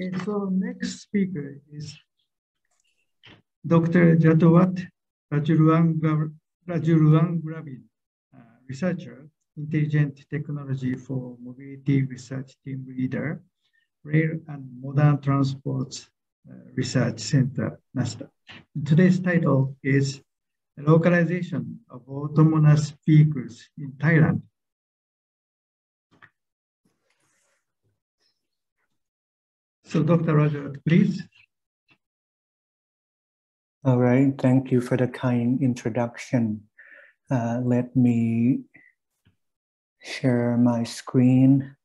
Okay, so next speaker is Dr. Jartuwat Rajuluang Rajruangrabin, uh, researcher, intelligent technology for mobility research team leader, rail and modern transports uh, research center, NSTDA. Today's title is localization of autonomous vehicles in Thailand. So Dr. Rajat, please. All right, thank you for the kind introduction. Uh, let me share my screen.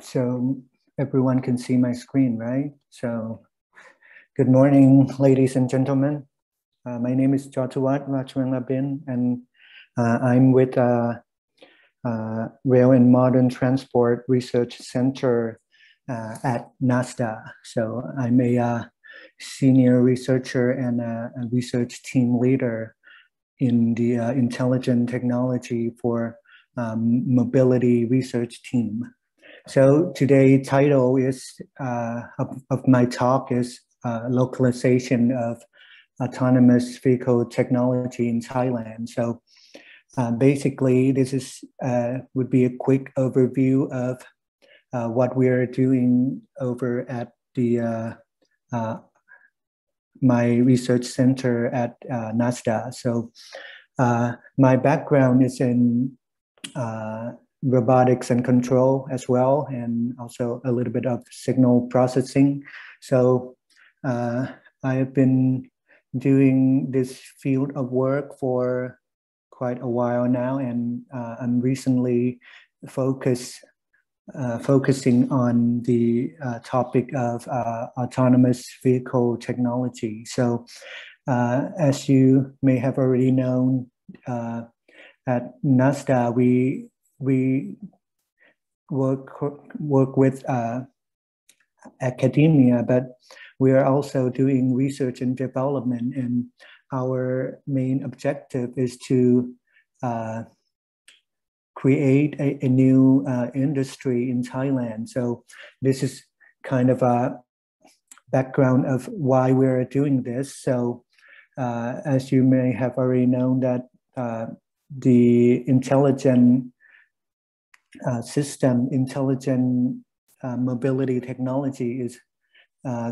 So everyone can see my screen, right? So good morning, ladies and gentlemen. Uh, my name is Jartuwat Rajwang and I'm with uh, uh, Rail and Modern Transport Research Center uh, at NSTDA. So I'm a uh, senior researcher and a, a, research team leader in the intelligent technology for um, mobility research team. So today title is uh, of, of, my talk is uh, localization of autonomous vehicle technology in Thailand. So uh, basically, this is uh, would be a quick overview of uh, what we are doing over at the uh, my research center at NSTDA. So my background is in uh, robotics and control as well, and also a little bit of signal processing. So uh, I have been doing this field of work for quite a while now, and uh, I'm recently focused uh, focusing on the uh, topic of uh, autonomous vehicle technology. So, uh, as you may have already known, uh, at NSTDA, we we work work with academia, but we are also doing research and development, and our main objective is to uh, create a, a new uh, industry in Thailand. So this is kind of a background of why we're doing this. So uh, as you may have already known that uh, the intelligent uh, system, intelligent uh, mobility technology is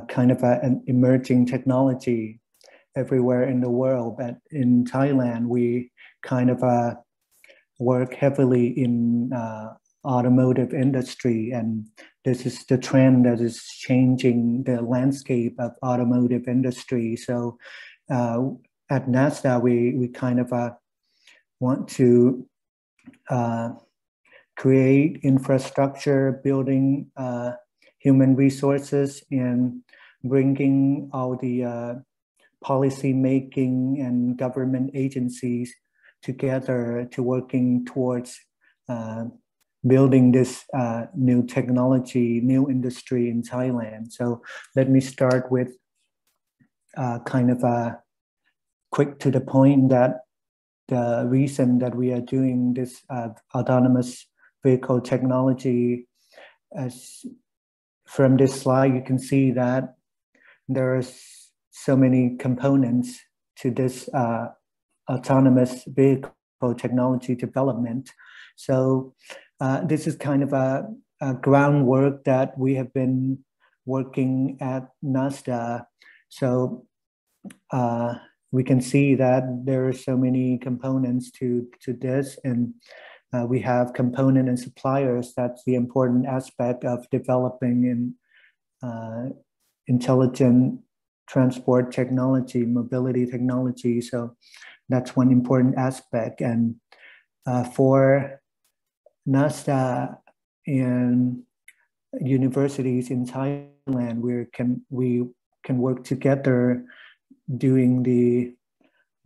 kind of a, an emerging technology everywhere in the world. But in Thailand, we kind of uh, work heavily in uh, automotive industry, and this is the trend that is changing the landscape of automotive industry. So uh, at NSTDA, we we kind of want to uh, create infrastructure, building uh, human resources, and bringing all the uh, policy making and government agencies together to working towards uh, building this uh, new technology, new industry in Thailand. So let me start with uh, kind of a quick to the point that the reason that we are doing this uh, autonomous vehicle technology, as from this slide, you can see that there are so many components to this uh, autonomous vehicle technology development. So uh, this is kind of a, a, groundwork that we have been working at NSTDA. So uh, we can see that there are so many components to, to this and uh, we have component and suppliers. That's the important aspect of developing in uh, intelligent transport technology, mobility technology. So that's one important aspect. And uh, for NSTDA and universities in Thailand, we can we can work together doing the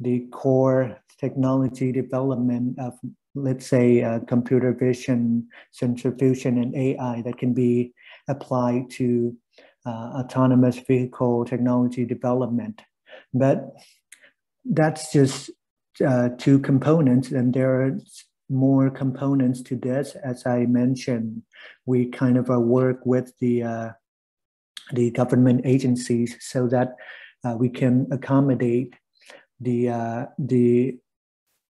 the core technology development of let's say uh, computer vision sensor fusion and ai that can be applied to autonomous vehicle technology development but that's just uh, two components and there are more components to this as i mentioned we kind of uh, work with the uh, the government agencies so that uh, we can accommodate the uh, the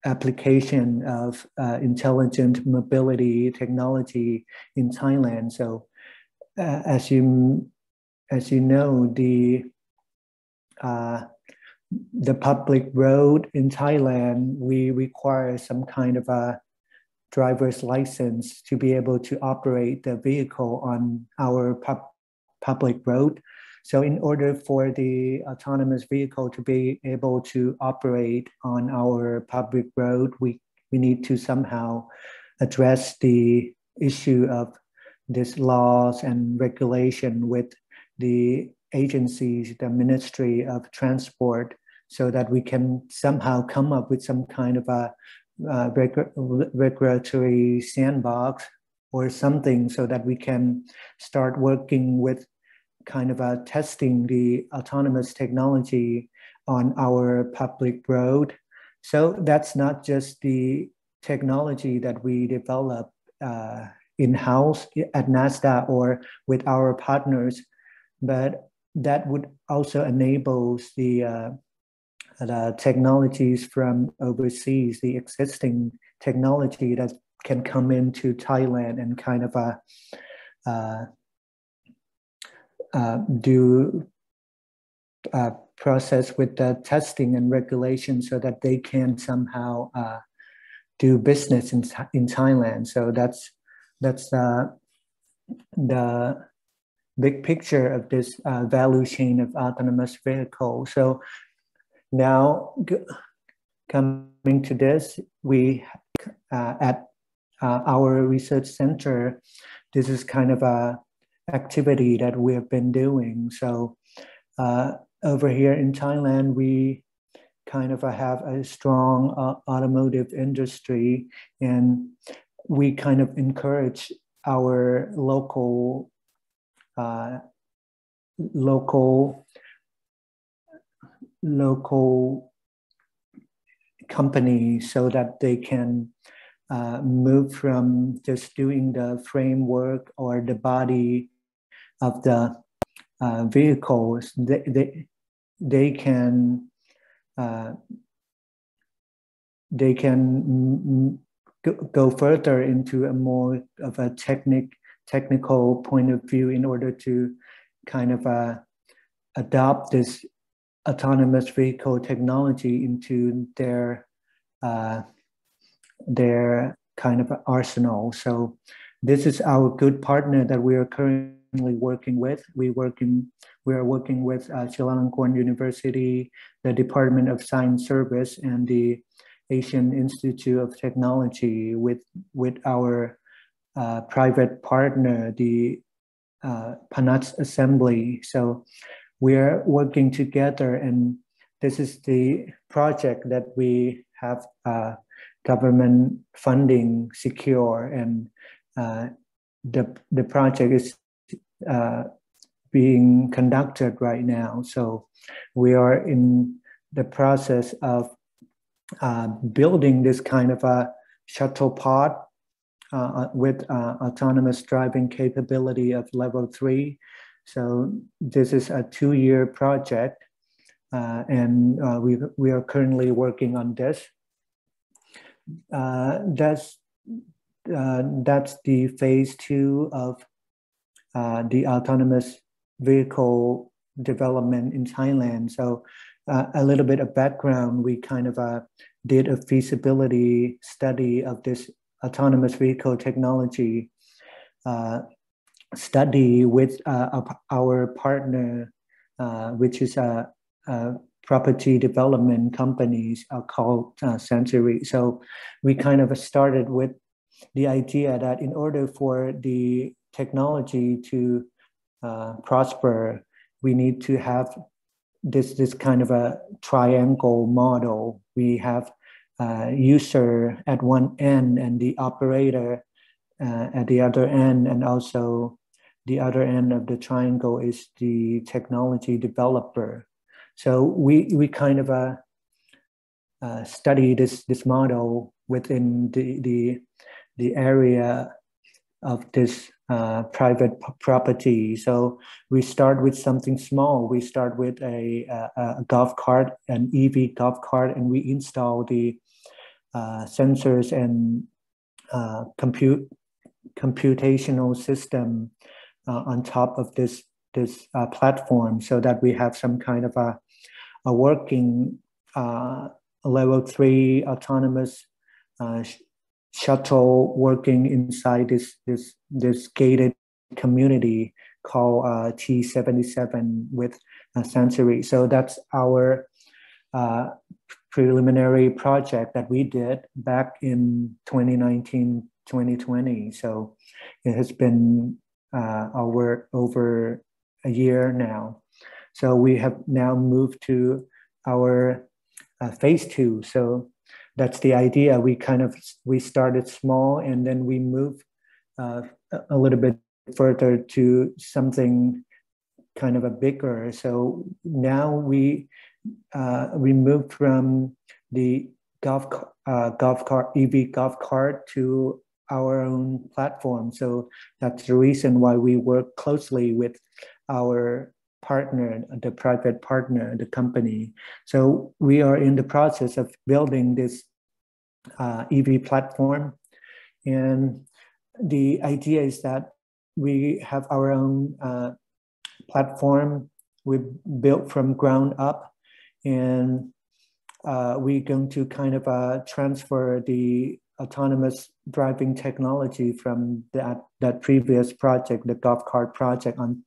application of uh, intelligent mobility technology in Thailand. So, uh, as you as you know, the uh, the public road in Thailand, we require some kind of a driver's license to be able to operate the vehicle on our pub- public road. So in order for the autonomous vehicle to be able to operate on our public road, we, we need to somehow address the issue of this laws and regulation with the agencies, the Ministry of Transport, so that we can somehow come up with some kind of a uh, reg- regulatory sandbox or something so that we can start working with kind of a testing the autonomous technology on our public road. So that's not just the technology that we develop uh, in-house at NSTDA or with our partners, but that would also enable the, uh, the technologies from overseas, the existing technology that can come into Thailand and kind of uh, uh, uh, do uh, process with the testing and regulation so that they can somehow uh, do business in, in Thailand. So that's that's uh, the big picture of this uh, value chain of autonomous vehicle. So now coming to this, we uh, at uh, our research center, this is kind of a activity that we have been doing. So uh, over here in Thailand, we kind of have a strong uh, automotive industry and we kind of encourage our local uh, local local companies so that they can uh, move from just doing the framework or the body of the uh, vehicles, they, they, they can uh, they can go further into a more of a technic, technical point of view in order to kind of uh, adopt this autonomous vehicle technology into their uh, their kind of arsenal. So this is our good partner that we are currently working with. We working we are working with uh, Chulalongkorn University, the Department of Science Service, and the Asian Institute of Technology with, with our uh, private partner, the uh, Panus Assembly. So we are working together and this is the project that we have uh, government funding secure and uh, the, the project is uh, being conducted right now. So we are in the process of uh, building this kind of a shuttle pod uh, uh, with uh, autonomous driving capability of level three. So this is a two-year project, uh, and uh, we we are currently working on this. that's that's the phase two of the autonomous vehicle development in Thailand. So uh, a little bit of background, we kind of uh, did a feasibility study of this autonomous vehicle technology uh, study with uh, our partner, uh, which is a, a, property development companies uh, called uh, Sansiri. So we kind of started with the idea that in order for the technology to prosper, we need to have this this kind of a triangle model. We have a user at one end and the operator uh, at the other end, and also the other end of the triangle is the technology developer. So we we kind of uh, uh, study this this model within the the the area of this uh, private property. So we start with something small. We start with a, a, a golf cart, an EV golf cart, and we install the uh, sensors and uh, compute computational system uh, on top of this this uh, platform, so that we have some kind of a, a working uh, level three autonomous shuttle working inside this this this gated community called uh, T77 with uh, Sansiri. So that's our uh, preliminary project that we did back in 2019 2020. So it has been uh, over, over a year now. So we have now moved to our uh, phase two. So that's the idea. We kind of we started small and then we moved uh, a little bit further to something kind of a bigger. So now we uh, we moved from the golf uh, golf cart EV golf cart to our own platform. So that's the reason why we work closely with our partner, the private partner, the company. So we are in the process of building this uh, EV platform. And the idea is that we have our own uh, platform we built from ground up and uh, we're going to kind of uh, transfer the autonomous driving technology from that, that previous project, the golf cart project on,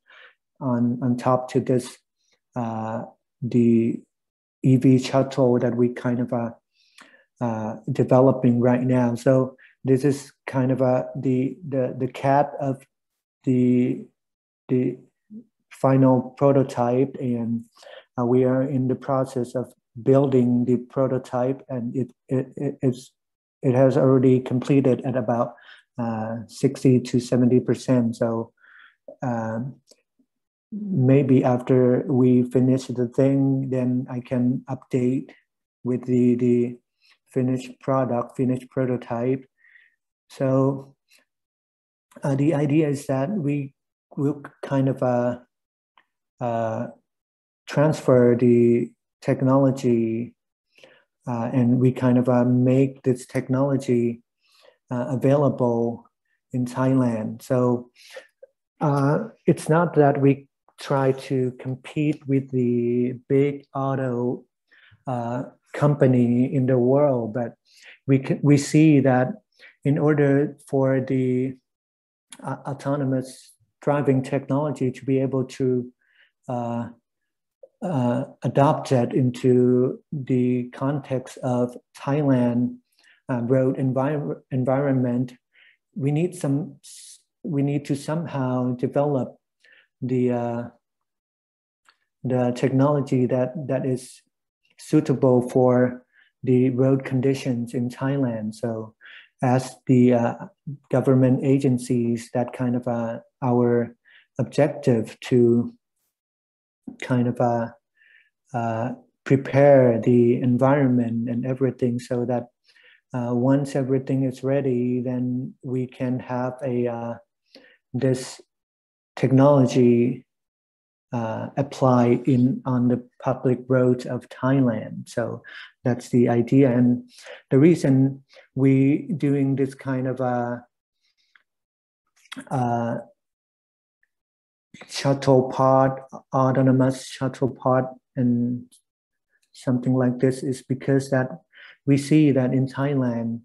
on, on top to this, uh, the EV shuttle that we kind of uh, uh, developing right now. So this is kind of a, the, the, the cat of the, the final prototype and uh, we are in the process of building the prototype and it, it, it, it's, it has already completed at about uh, 60 to 70%. So um, maybe after we finish the thing, then I can update with the, the finished product, finished prototype. So uh, the idea is that we will kind of uh, uh, transfer the technology uh, and we kind of uh, make this technology uh, available in Thailand. So uh, it's not that we try to compete with the big auto uh, company in the world, but we can, we see that in order for the uh, autonomous driving technology to be able to uh, adopt that into the context of Thailand uh, road envir- environment, we need some. We need to somehow develop the uh, the technology that that is suitable for the road conditions in Thailand. So, as the uh, government agencies, that kind of uh, our objective to kind of uh, uh, prepare the environment and everything so that uh, once everything is ready, then we can have a uh, this technology uh, apply in on the public roads of Thailand. So that's the idea, and the reason we doing this kind of a uh, shuttle pod, autonomous shuttle pod, and something like this is because that we see that in Thailand,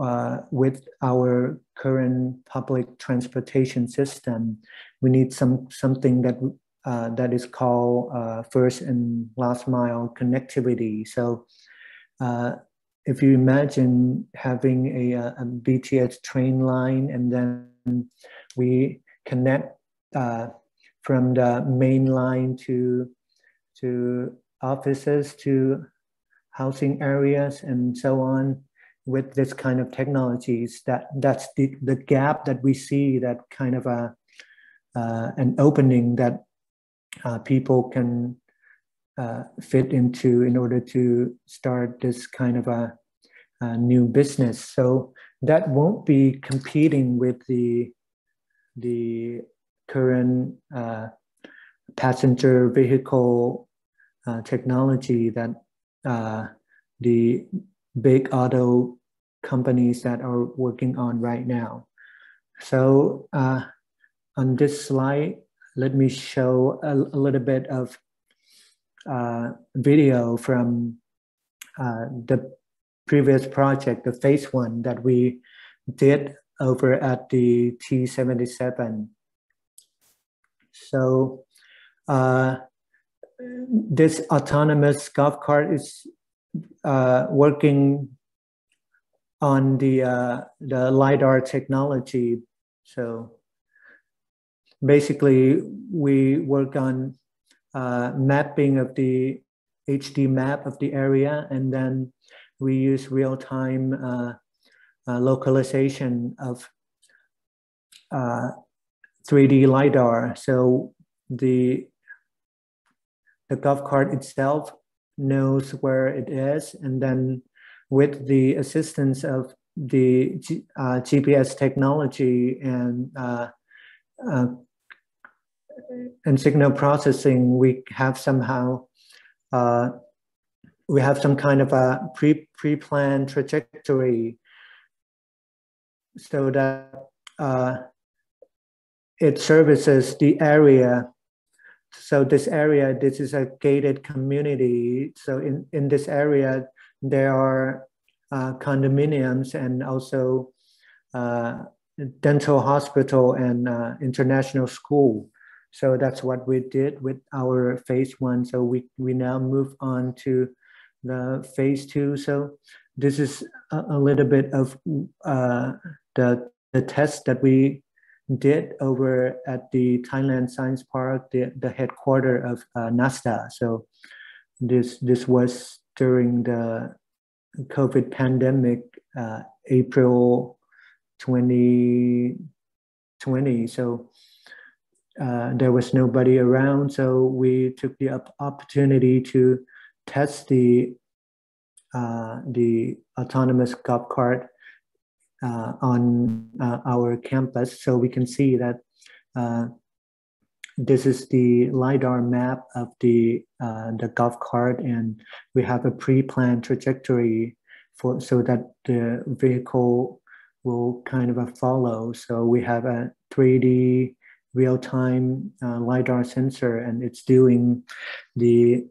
uh, with our current public transportation system, we need some something that uh, that is called uh, first and last mile connectivity. So, uh, if you imagine having a, a, BTS train line and then we connect uh, from the main line to to offices to housing areas and so on with this kind of technologies that that's the, the gap that we see that kind of a uh, an opening that uh, people can uh, fit into in order to start this kind of a, a, new business. So that won't be competing with the the current uh, passenger vehicle uh, technology that uh, the big auto companies that are working on right now. So uh, on this slide, let me show a, a little bit of uh, video from uh, the previous project, the phase one that we did over at the T77 so uh, this autonomous golf cart is uh, working on the uh, the lidar technology. So basically, we work on uh, mapping of the HD map of the area, and then we use real time uh, uh, localization of 3D uh, lidar. So the the golf cart itself knows where it is, and then with the assistance of the G, uh, GPS technology and uh, uh, and signal processing, we have somehow uh, we have some kind of a pre pre-planned trajectory so that uh, it services the area. So this area, this is a gated community. So in, in this area, there are uh, condominiums and also uh, dental hospital and uh, international school. So that's what we did with our phase one. So we, we now move on to the phase two. So this is a, a little bit of uh, the, the test that we did over at the Thailand Science Park, the, the headquarter of uh. So this, this was during the COVID pandemic, uh, April 2020. So uh, there was nobody around. So we took the op opportunity to test the uh, the autonomous golf cart uh, on uh, our campus, so we can see that uh, this is the lidar map of the uh, the golf cart, and we have a pre-planned trajectory for so that the vehicle will kind of follow. So we have a 3D real-time uh, lidar sensor, and it's doing the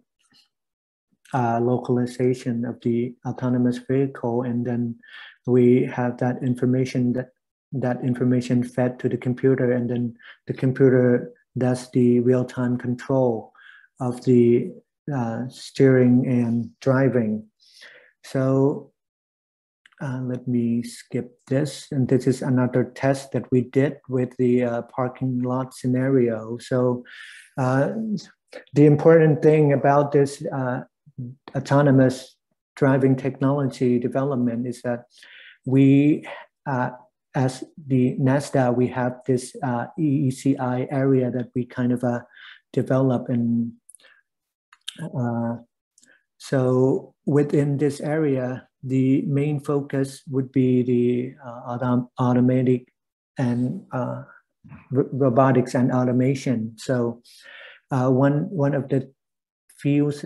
uh, localization of the autonomous vehicle, and then we have that information that that information fed to the computer, and then the computer does the real-time control of the uh, steering and driving. So uh, let me skip this. And this is another test that we did with the uh, parking lot scenario. So uh, the important thing about this uh, autonomous driving technology development is that we, uh, as the NSTDA, we have this uh, EECI area that we kind of uh, develop and uh, so within this area, the main focus would be the uh, autom automatic and uh, robotics and automation. So uh, one one of the fields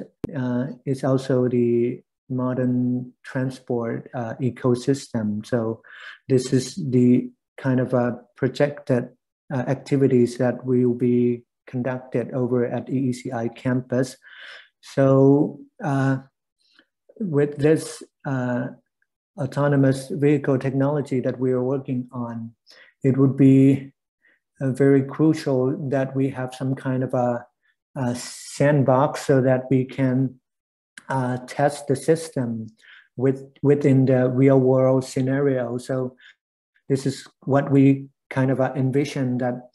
is also the modern transport uh, ecosystem. So this is the kind of uh, projected uh, activities that will be conducted over at EECI campus. So uh, with this uh, autonomous vehicle technology that we are working on, it would be very crucial that we have some kind of a, a sandbox so that we can uh, test the system with within the real world scenario. So this is what we kind of uh, envision that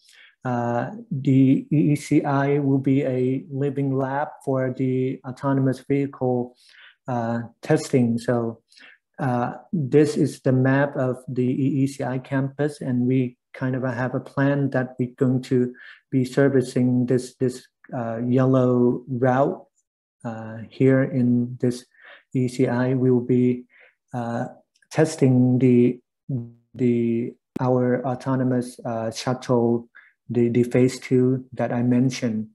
uh, the EECI will be a living lab for the autonomous vehicle uh, testing. So uh, this is the map of the EECI campus, and we kind of have a plan that we're going to be servicing this this uh, yellow route uh, here in this ECI, we will be uh, testing the the our autonomous uh, shuttle, the, the phase two that I mentioned.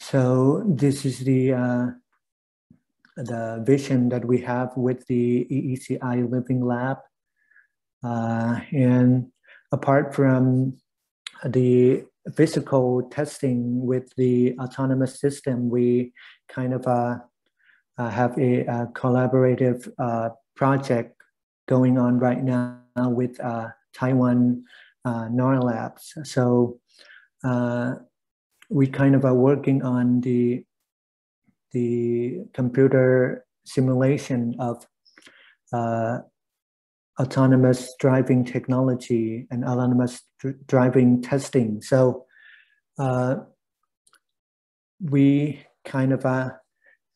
So this is the uh, the vision that we have with the EECI Living Lab. Uh, and apart from the physical testing with the autonomous system, we kind of uh, uh, have a, a collaborative uh, project going on right now with uh, Taiwan uh, NAR Labs. So uh, we kind of are working on the the computer simulation of autonomous driving technology and autonomous dr driving testing. So uh, we kind of uh,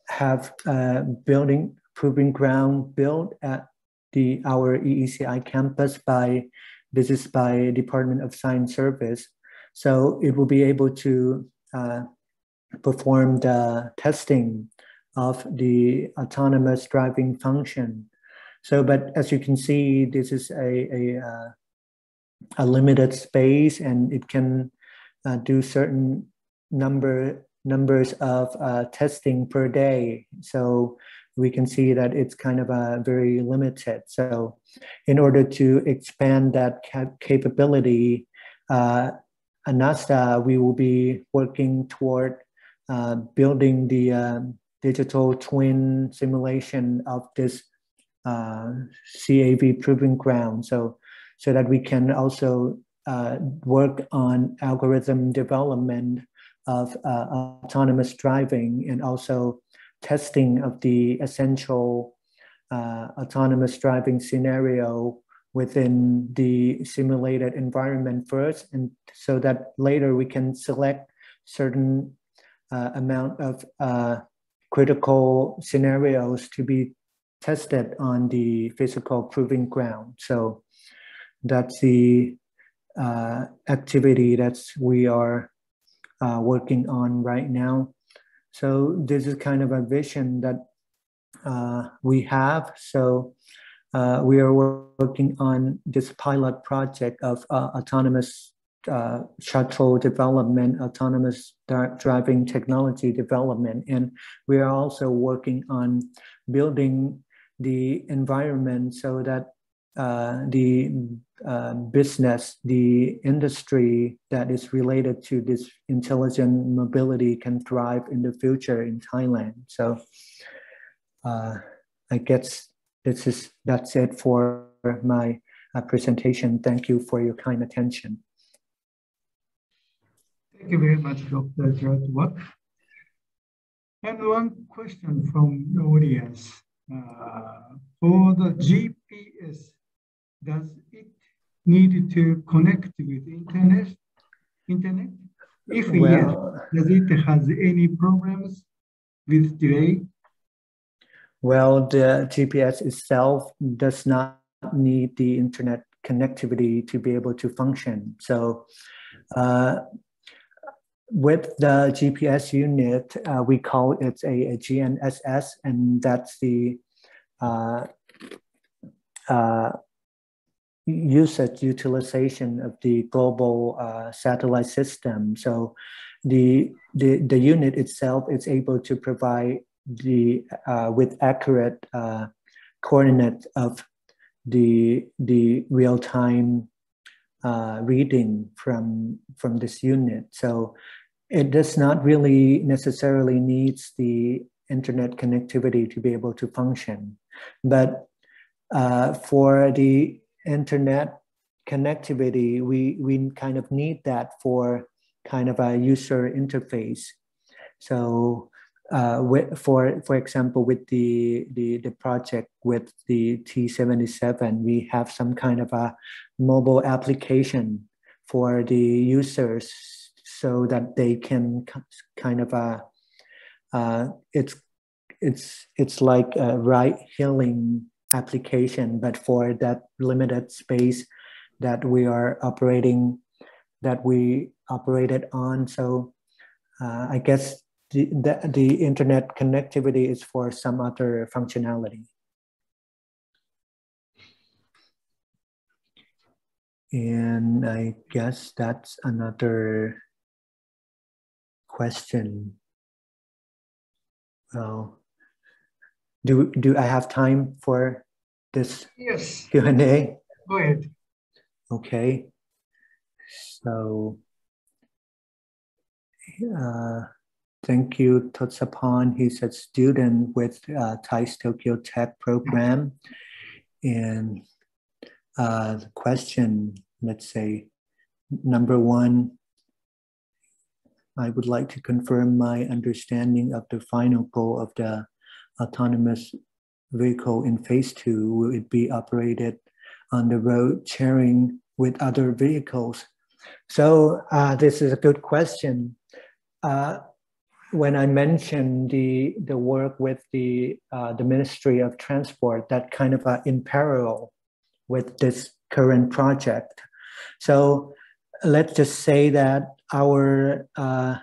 have uh, building proving ground built at the our EECI campus by this is by Department of Science Service. So it will be able to uh, perform the testing of the autonomous driving function. So, but as you can see, this is a, a, uh, a limited space and it can uh, do certain number numbers of uh, testing per day. So we can see that it's kind of a very limited. So in order to expand that cap capability, uh, ANASTA, we will be working toward uh, building the um, digital twin simulation of this uh, CAV proving ground. So, so that we can also uh, work on algorithm development of uh, autonomous driving and also testing of the essential uh, autonomous driving scenario within the simulated environment first and so that later we can select certain uh, amount of uh, critical scenarios to be tested on the physical proving ground. So that's the uh, activity that we are uh, working on right now. So this is kind of a vision that uh, we have. So uh, we are working on this pilot project of uh, autonomous uh, shuttle development, autonomous driving technology development, and we are also working on building the environment so that uh, the uh, business, the industry that is related to this intelligent mobility can thrive in the future in Thailand. So uh, I guess this is that's it for my uh, presentation. Thank you for your kind attention. Thank you very much, Dr. Jartuwat. And one question from the audience. Uh, for the GPS, does it need to connect with internet? Internet? If well, yes, does it has any problems with delay? Well, the GPS itself does not need the internet connectivity to be able to function. So uh, with the GPS unit, uh, we call it a, a, GNSS, and that's the uh, uh usage utilization of the global uh, satellite system. So the, the, the unit itself is able to provide the uh, with accurate uh, coordinate of the, the real-time reading from, from this unit. So it does not really necessarily needs the internet connectivity to be able to function. But uh, for the internet connectivity, we, we kind of need that for kind of a user interface. So uh, with, for, for example, with the, the, the project with the T77, we have some kind of a mobile application for the users so that they can kind of a, uh, it's, it's, it's like a right healing application, but for that limited space that we are operating, that we operated on. So uh, I guess the, the, the internet connectivity is for some other functionality. And I guess that's another question. Well, do do I have time for this yes. Q&A? Go ahead. Okay. So uh, thank you, Totsapan. He's a student with uh, TAIST Tokyo Tech program. And uh, the question, let's say, number one, I would like to confirm my understanding of the final goal of the autonomous vehicle in phase two, will it be operated on the road sharing with other vehicles. So uh, this is a good question. Uh, when I mentioned the the work with the uh, the Ministry of Transport, that kind of in parallel with this current project. So let's just say that our uh,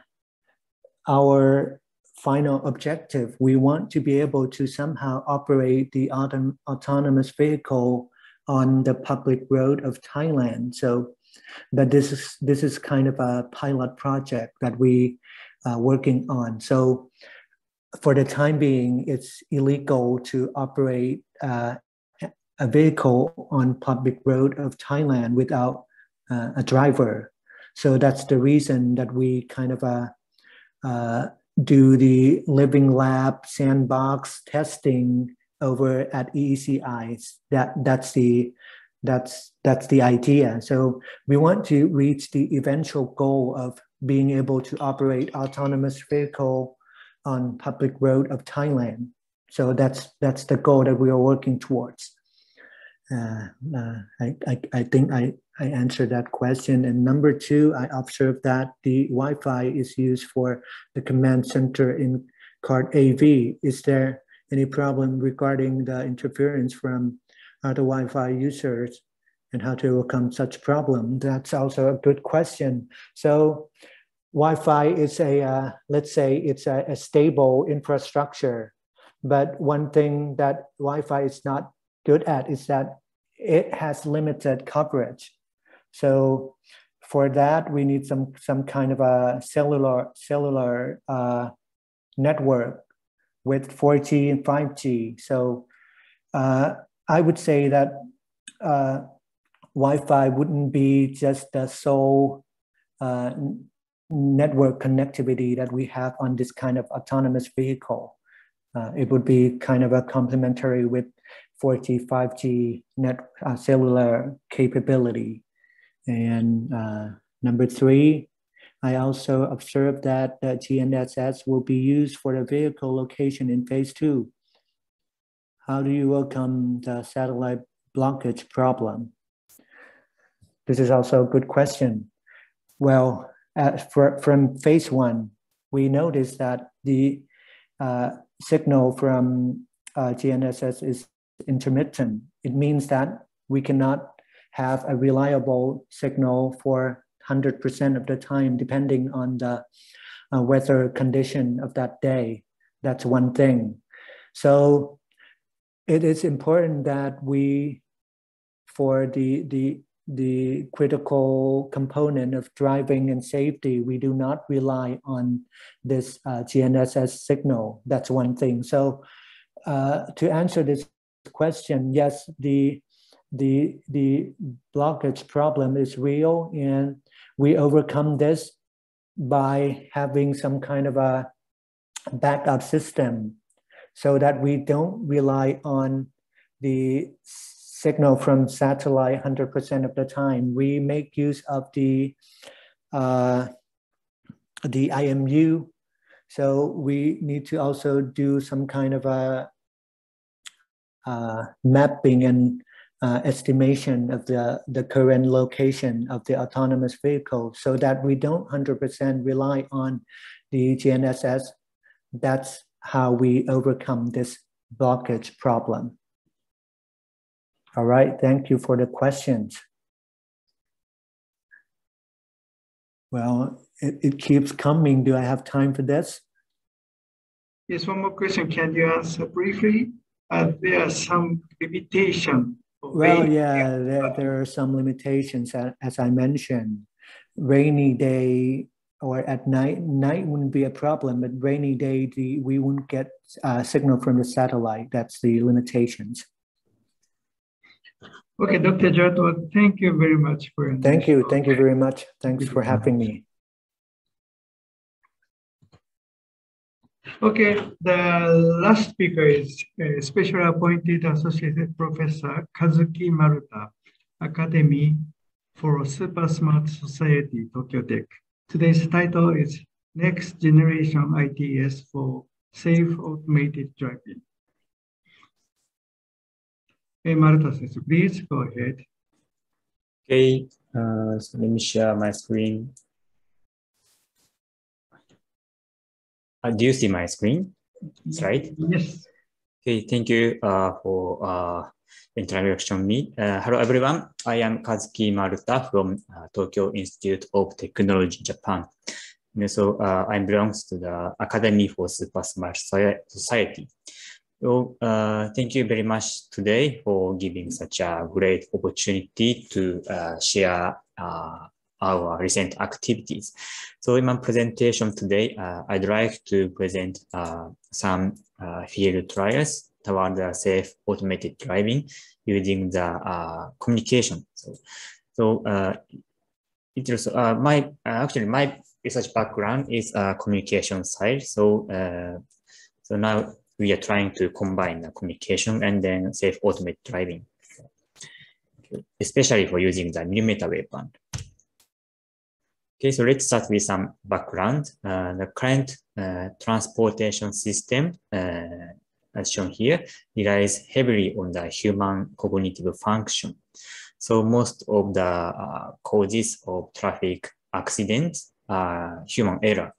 our final objective, we want to be able to somehow operate the autom- autonomous vehicle on the public road of Thailand. So, but this is this is kind of a pilot project that we uh, working on. So for the time being, it's illegal to operate uh, a vehicle on public road of Thailand without uh, a driver. So that's the reason that we kind of uh, uh, do the living lab sandbox testing over at EECI. That that's the that's that's the idea. So we want to reach the eventual goal of being able to operate autonomous vehicle on public road of Thailand. So that's that's the goal that we are working towards. Uh, uh, I, I, I think I, I answered that question. And number two, I observed that the Wi-Fi is used for the command center in card AV. Is there any problem regarding the interference from other Wi-Fi users and how to overcome such problem? That's also a good question. So Wi-Fi is a, uh, let's say it's a, a, stable infrastructure, but one thing that Wi-Fi is not good at is that it has limited coverage. So for that, we need some, some kind of a cellular, cellular uh, network with 4G and 5G. So uh, I would say that uh, Wi-Fi wouldn't be just the sole uh, network connectivity that we have on this kind of autonomous vehicle. Uh, it would be kind of a complementary with 4G, 5G net uh, cellular capability. And uh, number three, I also observed that the GNSS will be used for the vehicle location in phase two. How do you welcome the satellite blockage problem? This is also a good question. Well, uh, for, from phase one, we noticed that the uh, signal from uh, GNSS is intermittent. It means that we cannot have a reliable signal for 100% of the time, depending on the uh, weather condition of that day. That's one thing. So it is important that we, for the, the the critical component of driving and safety, we do not rely on this uh, GNSS signal. That's one thing. So uh, to answer this question, yes, the, the, the blockage problem is real and we overcome this by having some kind of a backup system so that we don't rely on the signal from satellite 100% of the time. We make use of the, uh, the IMU. So we need to also do some kind of a uh, mapping and uh, estimation of the, the current location of the autonomous vehicle so that we don't 100% rely on the GNSS. That's how we overcome this blockage problem. All right, thank you for the questions. Well, it, it keeps coming. Do I have time for this? Yes, one more question. Can you answer briefly? Uh, there are some limitations. Well, yeah, there, there are some limitations, as I mentioned. Rainy day or at night, night wouldn't be a problem, but rainy day, the, we wouldn't get a signal from the satellite. That's the limitations. Okay, Dr. Jartuwat, thank you very much for Thank you. Thank you very much. Thanks for having me. Okay, the last speaker is uh, Special Appointed Associate Professor Kazuki Maruta, Academy for Super Smart Society, Tokyo Tech. Today's title is Next Generation ITS for Safe Automated Driving. Hey, Maruta please go ahead. Okay, uh, so let me share my screen. Uh, do you see my screen? Right? Yes. Okay, thank you uh, for uh, introduction me. Uh, hello everyone, I am Kazuki Maruta from uh, Tokyo Institute of Technology, Japan. And so uh, I belongs to the Academy for Super Smart Society. So uh, thank you very much today for giving such a great opportunity to uh, share uh, our recent activities. So in my presentation today, uh, I'd like to present uh, some uh, field trials toward the safe automated driving using the communication. So, so it also, my actually my research background is communication side. So so now we are trying to combine the communication and then safe automated driving, especially for using the millimeter wave band. Okay, so let's start with some background. Uh, the current uh, transportation system, uh, as shown here, relies heavily on the human cognitive function. So most of the uh, causes of traffic accidents are human error.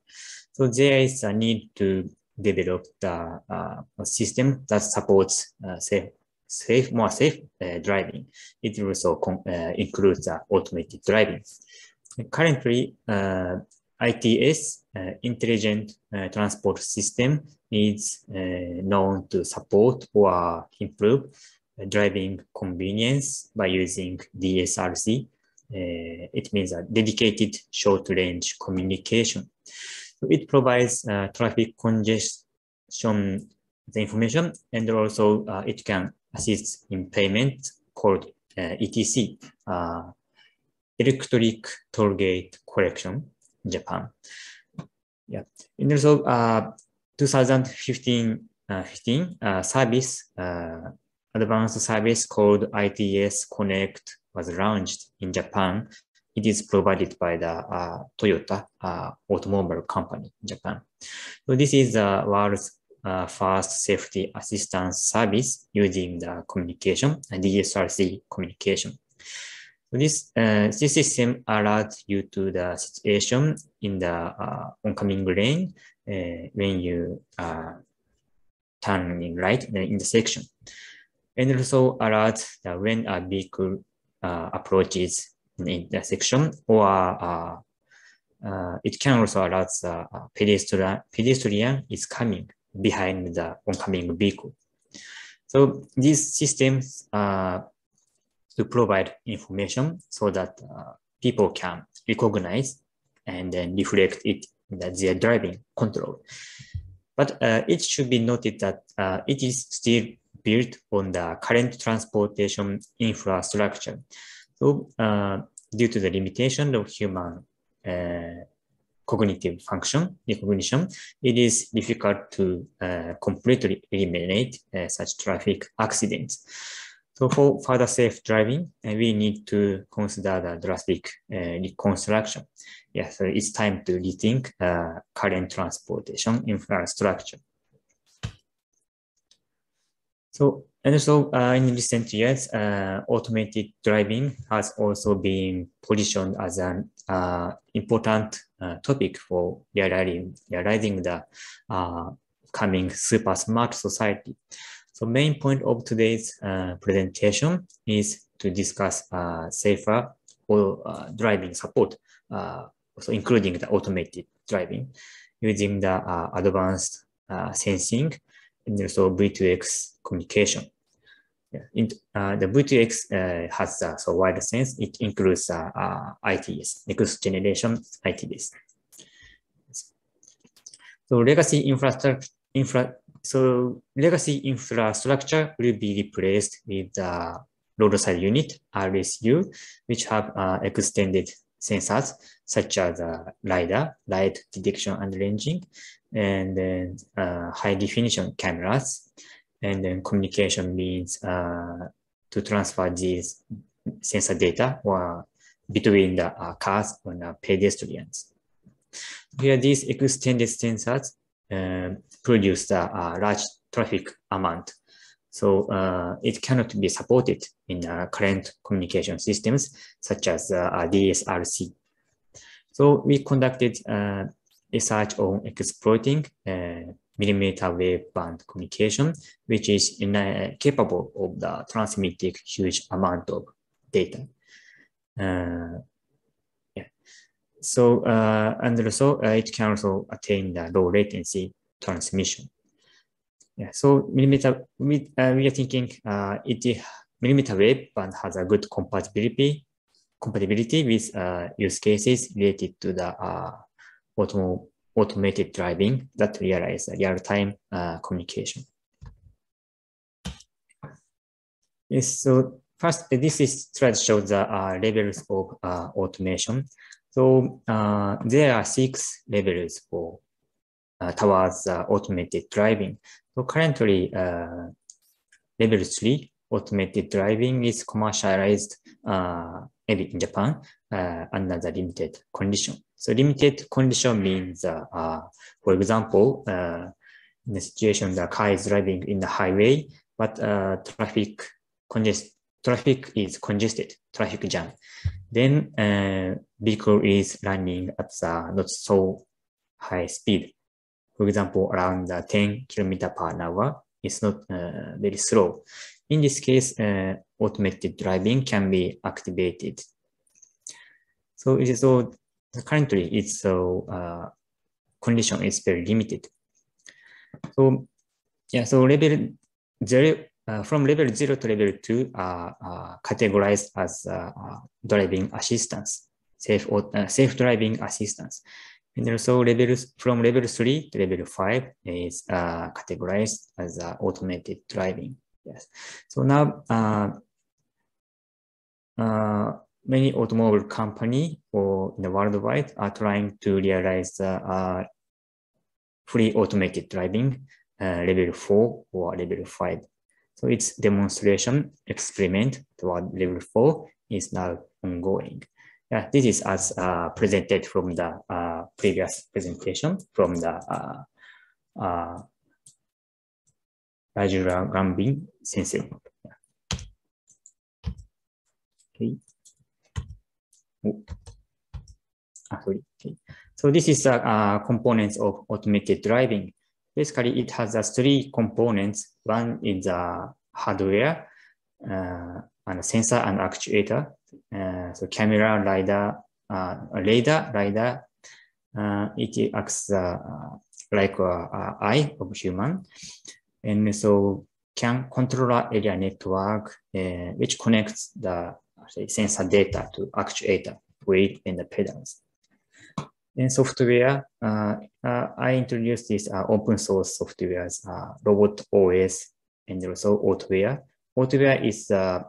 So there is a need to develop the uh, system that supports uh, safe, safe, more safe driving. It also includes automated driving. Currently, uh, ITS, uh, Intelligent uh, Transport System, is known to support or improve driving convenience by using DSRC. it means a dedicated short-range communication. So it provides traffic congestion the information and also uh, it can assist in payment called uh, ETC, uh, electric toll gate collection in Japan. Yeah, and also uh, 2015 uh, 15, uh, service, uh, advanced service called ITS Connect was launched in Japan. It is provided by the uh, Toyota uh, automobile company in Japan. So this is the world's uh, first safety assistance service using the communication, DSRC communication. This, uh, this system alerts you to the situation in the uh, oncoming lane uh, when you are turning right in the intersection. And also alerts that when a vehicle uh, approaches the intersection or uh, uh, it can also alert the pedestrian, pedestrian is coming behind the oncoming vehicle. So these systems to provide information so that uh, people can recognize and then reflect it that they are driving control. But uh, it should be noted that uh, it is still built on the current transportation infrastructure. So uh, due to the limitation of human uh, cognitive function, recognition, it is difficult to uh, completely eliminate such traffic accidents. So for further safe driving, uh, we need to consider the drastic uh, reconstruction. Yeah, so it's time to rethink uh, current transportation infrastructure. So, and also uh, in recent years, uh, automated driving has also been positioned as an uh, important topic for realizing, realizing the coming super smart society. So main point of today's uh, presentation is to discuss uh, safer or uh, driving support, uh, so including the automated driving using the uh, advanced uh, sensing and also V2X communication. Yeah. In, the V2X has a so wide sense. It includes ITS, next generation ITS. So legacy infrastructure infra so legacy infrastructure will be replaced with the roadside unit, RSU, which have uh, extended sensors such as uh, LiDAR, light detection and ranging, and then uh, high definition cameras, and then communication means uh, to transfer these sensor data or between the uh, cars and uh, pedestrians. Here, these extended sensors um, produce a, large traffic amount So uh, it cannot be supported in uh, current communication systems such as uh, DSRC. So we conducted uh, research on exploiting uh, millimeter wave band communication, which is in, uh, capable of the transmitting huge amount of data. Uh, yeah. So, uh, and also uh, it can also attain the low latency transmission. Yeah, so millimeter, we, uh, we are thinking uh, it millimeter wave band has a good compatibility compatibility with uh, use cases related to the uh, autom automated driving that realize real-time uh, communication. Yes, so first, this is slide shows the uh, levels of uh, automation. So uh, there are six levels for towards automated driving. So currently, level three automated driving is commercialized maybe in Japan uh, under the limited condition. So limited condition means, uh, uh, for example, uh, in the situation the car is driving in the highway, but uh, traffic congest traffic is congested, traffic jam. Then uh, vehicle is running at the not so high speed. For example, around 10 kilometer per hour. It's not very slow. In this case, uh, automated driving can be activated. So it is so currently its so uh, condition is very limited. So yeah, so level zero uh, from level zero to level two are uh, categorized as uh, uh, driving assistance, safe uh, safe driving assistance. And also levels from level three to level five is categorized as automated driving. Yes. So now uh, uh, many automobile company or in the worldwide are trying to realize uh, fully automated driving uh, level four or level five. So its demonstration experiment toward level four is now ongoing. Yeah, this is as uh, presented from the uh, previous presentation from the uh, uh, Rajruangrabin sensei. Okay. Oh. Ah, sorry. Okay. So this is the uh, components of automated driving. Basically, it has uh, three components. One is the uh, hardware, uh, and sensor and actuator. Uh, so camera, lidar, uh, radar, lidar. Uh, it acts uh, like a, eye of human. And so CAN controller area network, uh, which connects the say, sensor data to actuator, weight, and the pedals. In software, uh, uh, I introduced this uh, open source software, uh, Robot OS, and also Autoware. Autoware is uh,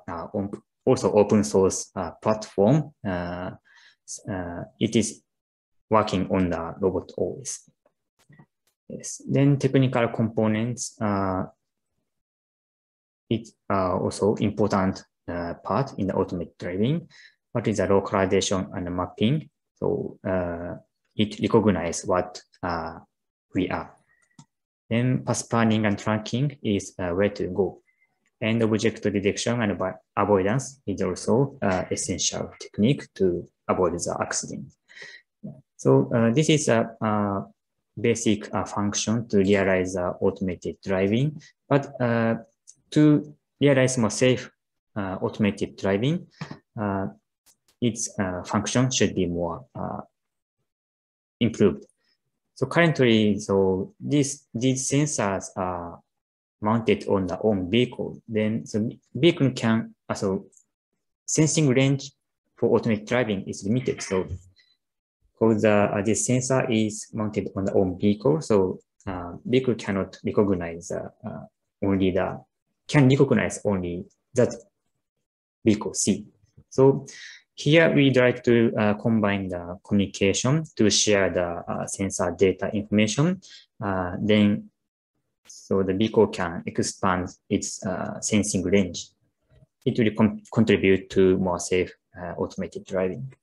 also open source platform. it is working on the Robot OS. Yes. Then technical components, uh, it's uh, also important uh, part in the automated driving. What is the localization and mapping? So uh, it recognizes what uh, we are. Then path planning and tracking is uh, where to go. And object detection and avoidance is also uh, essential technique to avoid the accident. So uh, this is a uh, basic uh, function to realize automated driving. But uh, to realize more safe uh, automated driving, uh, its function should be more improved. So currently, so these these sensors are mounted on the own vehicle. Then the vehicle can also sensing range for automated driving is limited. So because uh, this sensor is mounted on the own vehicle, so uh, vehicle cannot recognize uh, only the can recognize only that vehicle C. So here we'd like to uh, combine the communication to share the uh, sensor data information. Uh, then, so the vehicle can expand its sensing range. It will contribute to more safe automated driving.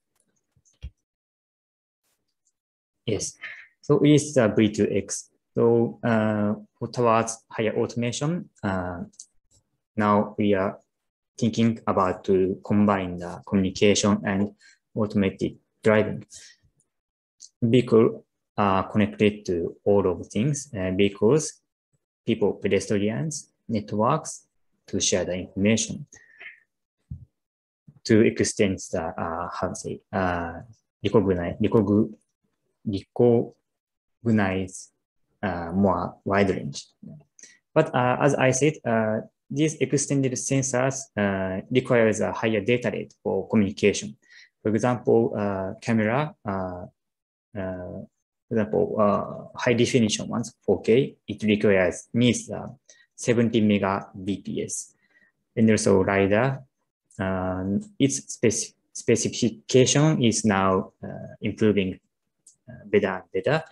Yes. So it is uh, V2X. So uh, towards higher automation, uh, now we are thinking about to combine the communication and automated driving. Vehicle are connected to all of things, uh, vehicles, people, pedestrians, networks to share the information to extend the, uh, how to say, uh, recognize, recognize uh, more wide range. But uh, as I said, uh, these extended sensors uh, requires a higher data rate for communication. For example, uh, camera, uh, uh, for example, uh, high definition ones, 4K, it requires needs uh, 70 megabps. And also LiDAR, um, its spec specification is now uh, improving uh, better and better.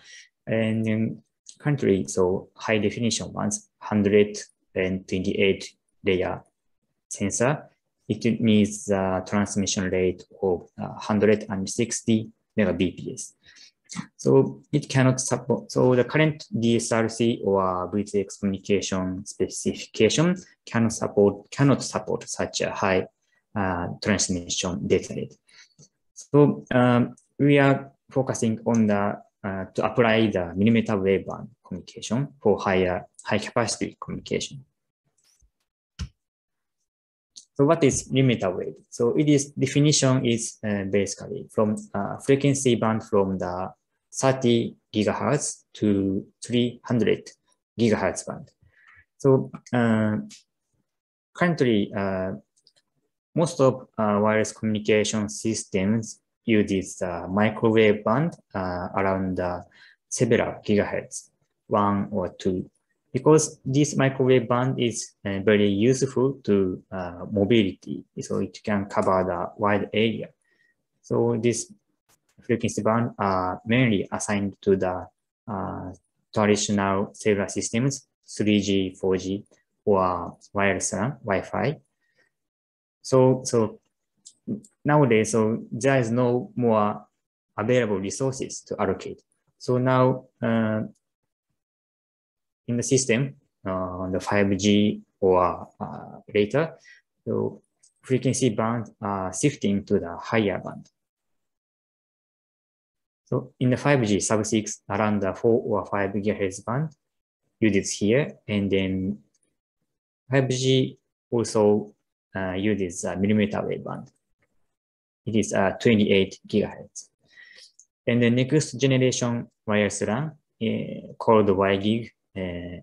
And um, currently, so high definition ones, 128 layer sensor, it needs a transmission rate of uh, 160 megabps. So it cannot support, so the current DSRC or V2X communication specification cannot support, cannot support such a high uh, transmission data rate. So um, we are focusing on the uh, to apply the millimeter wave band communication for higher high capacity communication. So what is millimeter wave? So it is definition is uh, basically from uh, frequency band from the 30 gigahertz to 300 gigahertz band. So uh, currently, uh, most of uh, wireless communication systems uses the microwave band uh, around several gigahertz, one or two because this microwave band is uh, very useful to uh, mobility, so it can cover the wide area. So this frequency band are mainly assigned to the uh, traditional cellular systems, 3G, 4G, or wireless LAN, Wi-Fi. So, so nowadays, so there is no more available resources to allocate. So now uh, in the system, uh, the 5G or uh, later, so frequency band are shifting to the higher band. So in the 5G sub-6 around the 4 or 5 gigahertz band, uses here, and then 5G also uh, uses a millimeter wave band. It is uh, 28 gigahertz. And the next generation wireless LAN uh, called WiGig uh,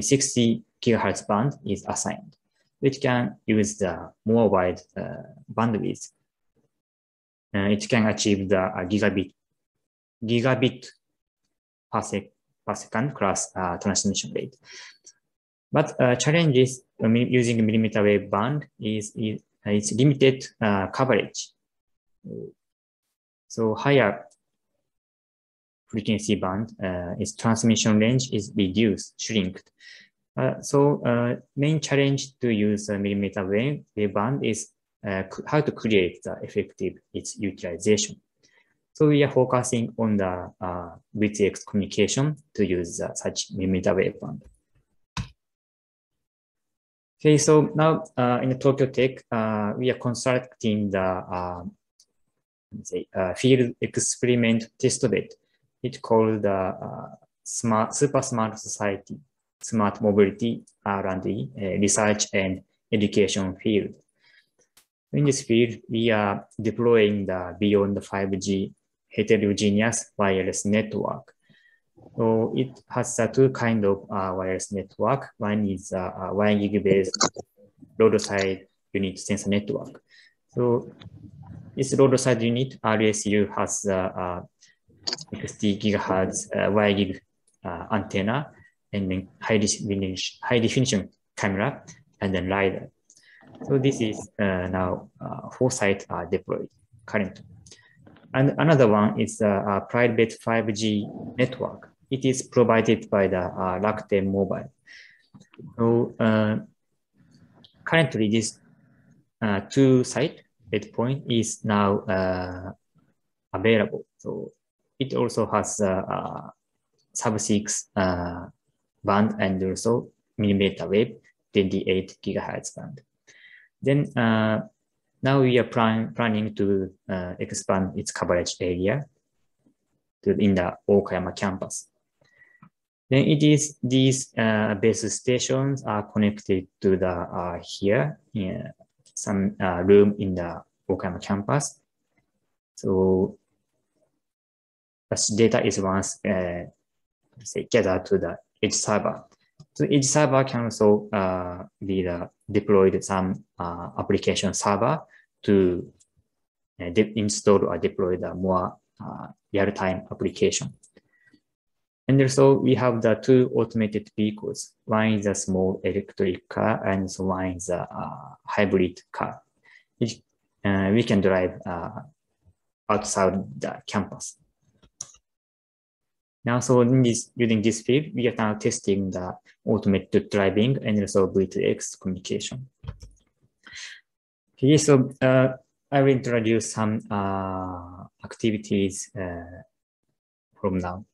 60 gigahertz band is assigned, which can use the more wide uh, bandwidth. Uh, it can achieve the uh, gigabit gigabit per, sec per second class uh, transmission rate. But uh, challenges using millimeter wave band is, is it's limited uh, coverage. So higher frequency band, uh, its transmission range is reduced, shrinked. So main challenge to use millimeter wave, wave band is uh, how to create the effective its utilization. So we are focusing on the uh, V2X communication to use uh, such millimeter wave band. Okay, so now uh, in the Tokyo Tech, uh, we are constructing the uh, say, uh, field experiment test bed it's called the uh, smart, super smart society, smart mobility R&D, uh, research and education field. In this field, we are deploying the beyond 5G heterogeneous wireless network. So it has uh, two kind of uh, wireless network. One is uh, a WiGig based roadside unit sensor network. So this roadside unit RSU has uh, 60 gigahertz uh, gig uh, antenna, and then high definition, high definition camera, and then LiDAR. So this is uh, now uh, four sites are deployed currently. And another one is a, a private 5G network. It is provided by the uh, Rakuten Mobile. So uh, currently this uh, two site endpoint is now uh, available. So it also has a, a sub-6 uh, band and also millimeter wave 28 gigahertz band. Then uh, now we are plan planning to uh, expand its coverage area to in the Ookayama campus. Then it is these uh, base stations are connected to the uh, here in some room in the Ookayama campus. So as data is once uh, say gathered to the edge server. So edge server can also uh, be the deployed some uh, application server to uh, install or deploy the more uh, real-time application. And also we have the two automated vehicles. One is a small electric car and so one is a uh, hybrid car. Uh, we can drive uh, outside the campus. Now, so in this, using this field, we are now testing the automated driving and also V2X communication. Okay, so uh, I will introduce some uh, activities uh, from now.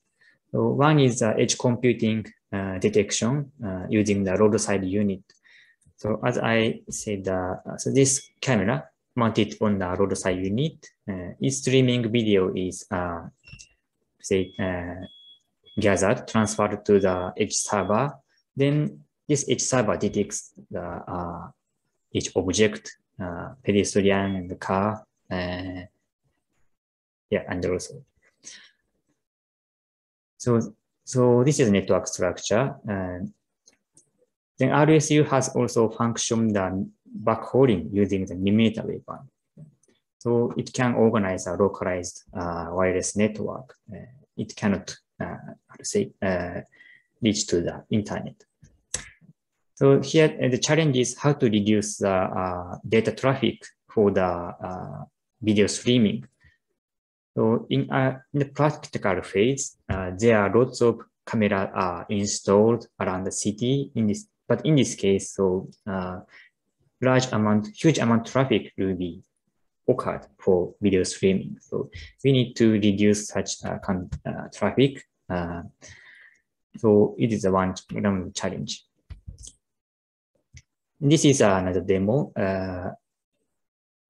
So one is uh, edge computing uh, detection uh, using the roadside unit. So as I said, so this camera mounted on the roadside unit, its streaming video is uh, say gathered, transferred to the edge server. Then this edge server detects the uh, each object, pedestrian and the car, yeah, and also so, so this is network structure. And then RSU has also functioned the backhauling using the millimeter band. So it can organize a localized uh, wireless network. Uh, it cannot, uh, how to say, uh, reach to the internet. So here uh, the challenge is how to reduce the uh, data traffic for the video streaming so in, uh, in the practical phase, uh, there are lots of cameras are installed around the city. In this, but in this case, so uh, large amount, huge amount traffic will be occurred for video streaming. So we need to reduce such uh, uh, traffic. Uh, so it is a one, challenge. This is another demo.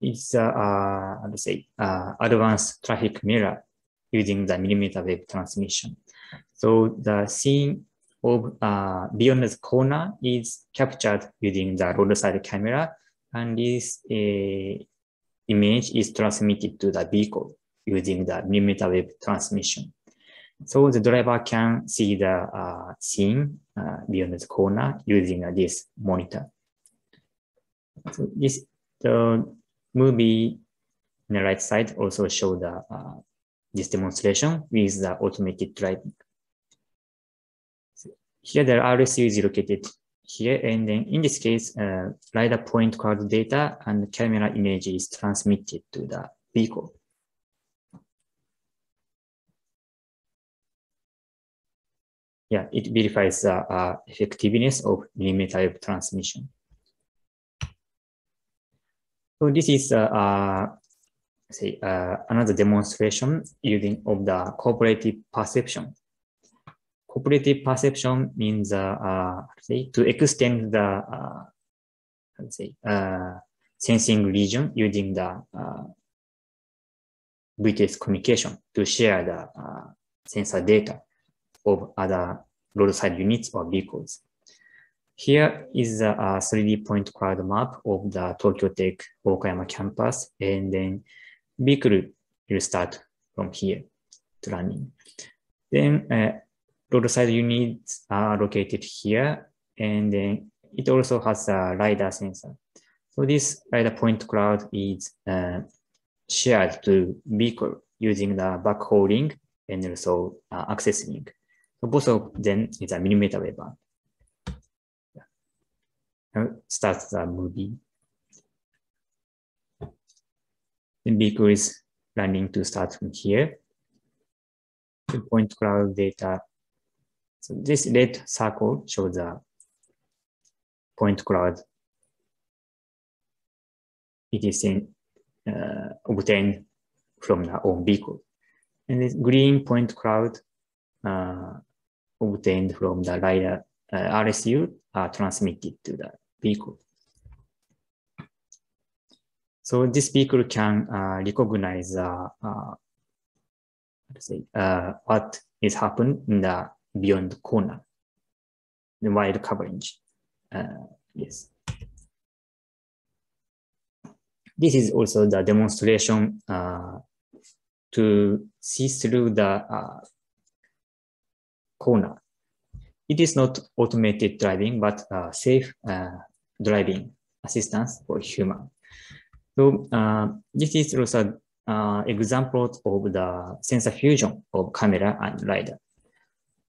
It's a, to say, advanced traffic mirror using the millimeter wave transmission. So the scene of uh, beyond the corner is captured using the roadside camera, and this uh, image is transmitted to the vehicle using the millimeter wave transmission. So the driver can see the uh, scene uh, beyond the corner using uh, this monitor. So this the movie on the right side also show the uh, this demonstration with the automated driving. So here the RSU is located here, and then in this case, uh, LiDAR point cloud data and camera image is transmitted to the vehicle. Yeah, it verifies the uh, effectiveness of millimeter wave transmission. So this is uh, uh, say uh, another demonstration using of the cooperative perception. Cooperative perception means uh, uh, say to extend the uh, let's say uh, sensing region using the uh, V2X communication to share the uh, sensor data of other roadside units or vehicles. Here is a, 3D point cloud map of the Tokyo Tech Ookayama campus, and then vehicle will start from here to running. Then uh, roadside units are located here, and then it also has a LiDAR sensor. So this LiDAR point cloud is uh, shared to vehicle using the backhauling and also uh, access link. So both of them is a millimeter wave band start the movie. The vehicle is running to start from here. The point cloud data. So this red circle shows the point cloud. It is in, uh, obtained from the own vehicle. And this green point cloud uh, obtained from the LiDAR uh, RSU are transmitted to the vehicle. So this vehicle can uh, recognize uh, uh, say, uh, what is happening in the beyond the corner, the wide coverage. Uh, yes. This is also the demonstration uh, to see through the uh, corner. It is not automated driving, but uh, safe uh, driving assistance for human. So uh, this is also uh, examples of the sensor fusion of camera and LiDAR.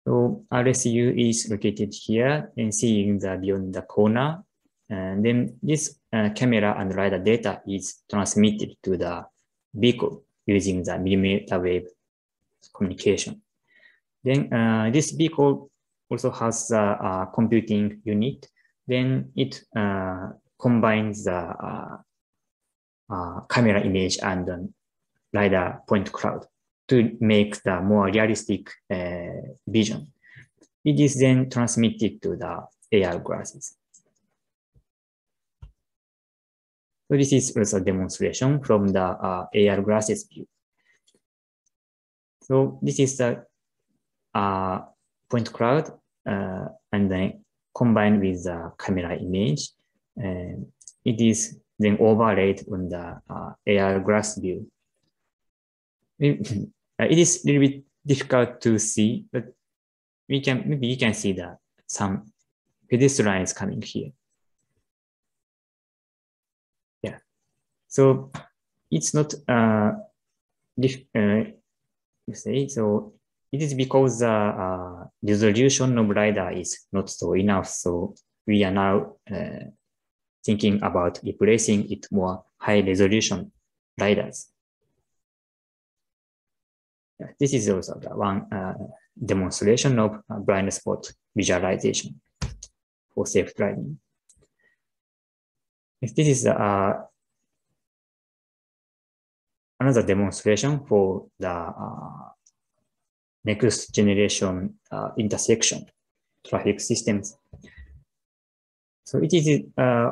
So RSU is located here and seeing the beyond the corner. And then this uh, camera and LiDAR data is transmitted to the vehicle using the millimeter wave communication. Then uh, this vehicle also has a, a, computing unit. Then it uh, combines the uh, uh, camera image and the LiDAR point cloud to make the more realistic uh, vision. It is then transmitted to the AR glasses. So this is also a demonstration from the uh, AR glasses view. So this is the uh, point cloud uh, and then combined with the camera image. And it is then overlaid on the uh, AR glass view. It, it is a little bit difficult to see, but we can maybe you can see that some pedestrians coming here. Yeah, so it's not uh, uh you say so it is because the uh, resolution of LiDAR is not so enough. So we are now uh, thinking about replacing it more high resolution LiDARs. This is also the one uh, demonstration of uh, blind spot visualization for safe driving. This is uh, another demonstration for the uh, next generation uh, intersection traffic systems. So it is uh,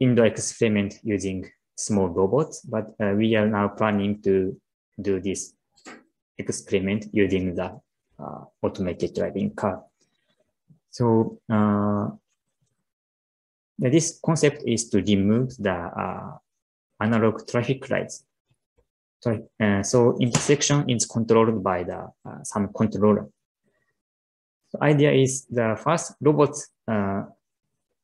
indoor experiment using small robots, but uh, we are now planning to do this experiment using the uh, automated driving car. So uh, this concept is to remove the uh, analog traffic lights Sorry. Uh, so intersection is controlled by the uh, some controller. The idea is the first robots uh,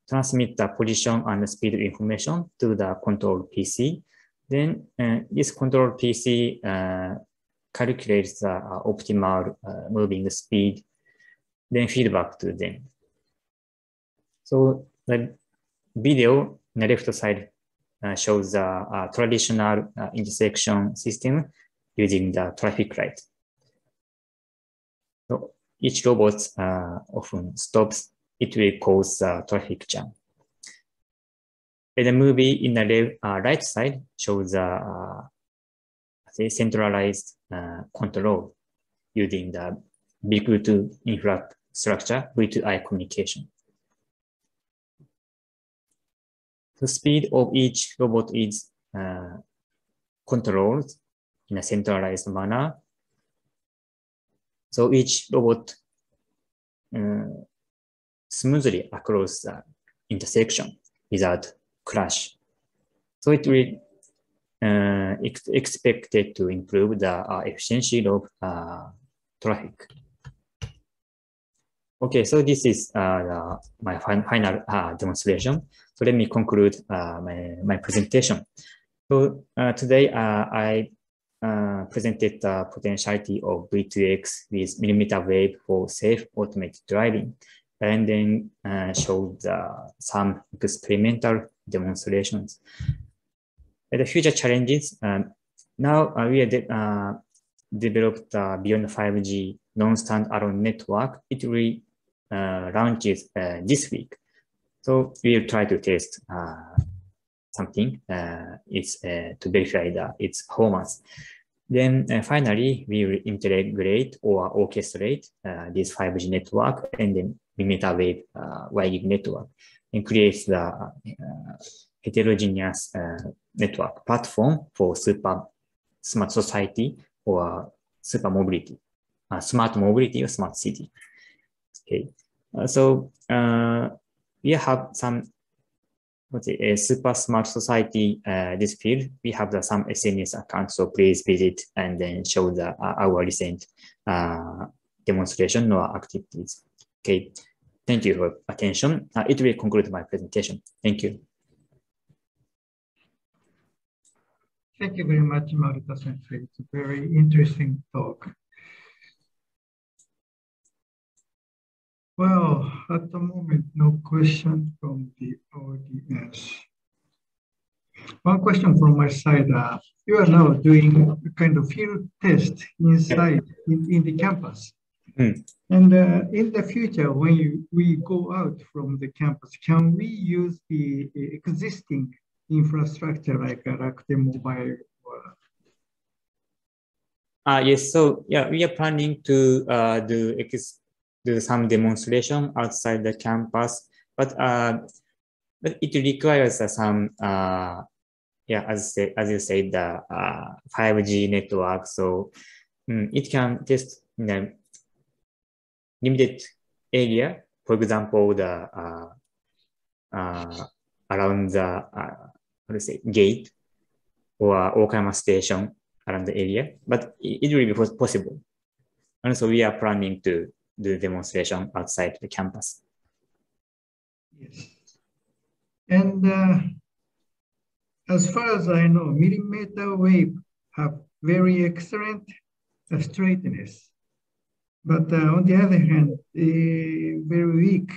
transmit the position and the speed information to the control PC. Then this control PC calculates the uh, optimal moving speed, then feedback to them. So the video on the left side uh, shows a, a traditional uh, intersection system using the traffic light. So each robot uh, often stops, it will cause a traffic jam. And the movie in the uh, right side shows a uh, centralized uh, control using the V2 infrastructure, V2I communication. The speed of each robot is uh, controlled in a centralized manner. So each robot uh, smoothly across the intersection without crash. So it will ex expected to improve the uh, efficiency of uh, traffic. Okay, so this is uh, my final uh, demonstration. So let me conclude uh, my, my presentation. So uh, today uh, I uh, presented the potentiality of V2X with millimeter wave for safe automated driving, and then showed some experimental demonstrations. The future challenges, um, now we are de developed beyond 5G non-standalone network. It will uh, launches uh, this week. So we'll try to test uh, something it's, to verify the, its performance. Then uh, finally, we will integrate or orchestrate uh, this 5G network and then millimeter wave uh, network and creates the uh, heterogeneous uh, network platform for super smart society or super mobility, uh, smart mobility or smart city. Okay, uh, so uh, we have some what's it, a super smart society uh, this field. We have the, some SNS accounts, so please visit and then show the uh, our recent uh, demonstration or activities. Okay, thank you for attention. Uh, it will conclude my presentation. Thank you. Thank you very much, Maruta Sensei. It's a very interesting talk. Well, at the moment, no question from the audience. One question from my side. Uh, you are now doing a kind of field test inside in, in the campus. Mm. And uh, in the future, when you, we go out from the campus, can we use the existing infrastructure like a Rakuten Mobile? Uh, yes, so yeah, we are planning to uh, do do some demonstration outside the campus, but uh, but it requires uh, some uh, yeah, as say, as you said, the uh, 5G network. So um, it can test in a limited area. For example, the uh, uh, around the uh, how to say gate or Ookayama station around the area, but it, will be possible. And so we are planning to do demonstration outside the campus. Yes. And uh, as far as I know, millimeter wave have very excellent uh, straightness. But uh, on the other hand, they very weak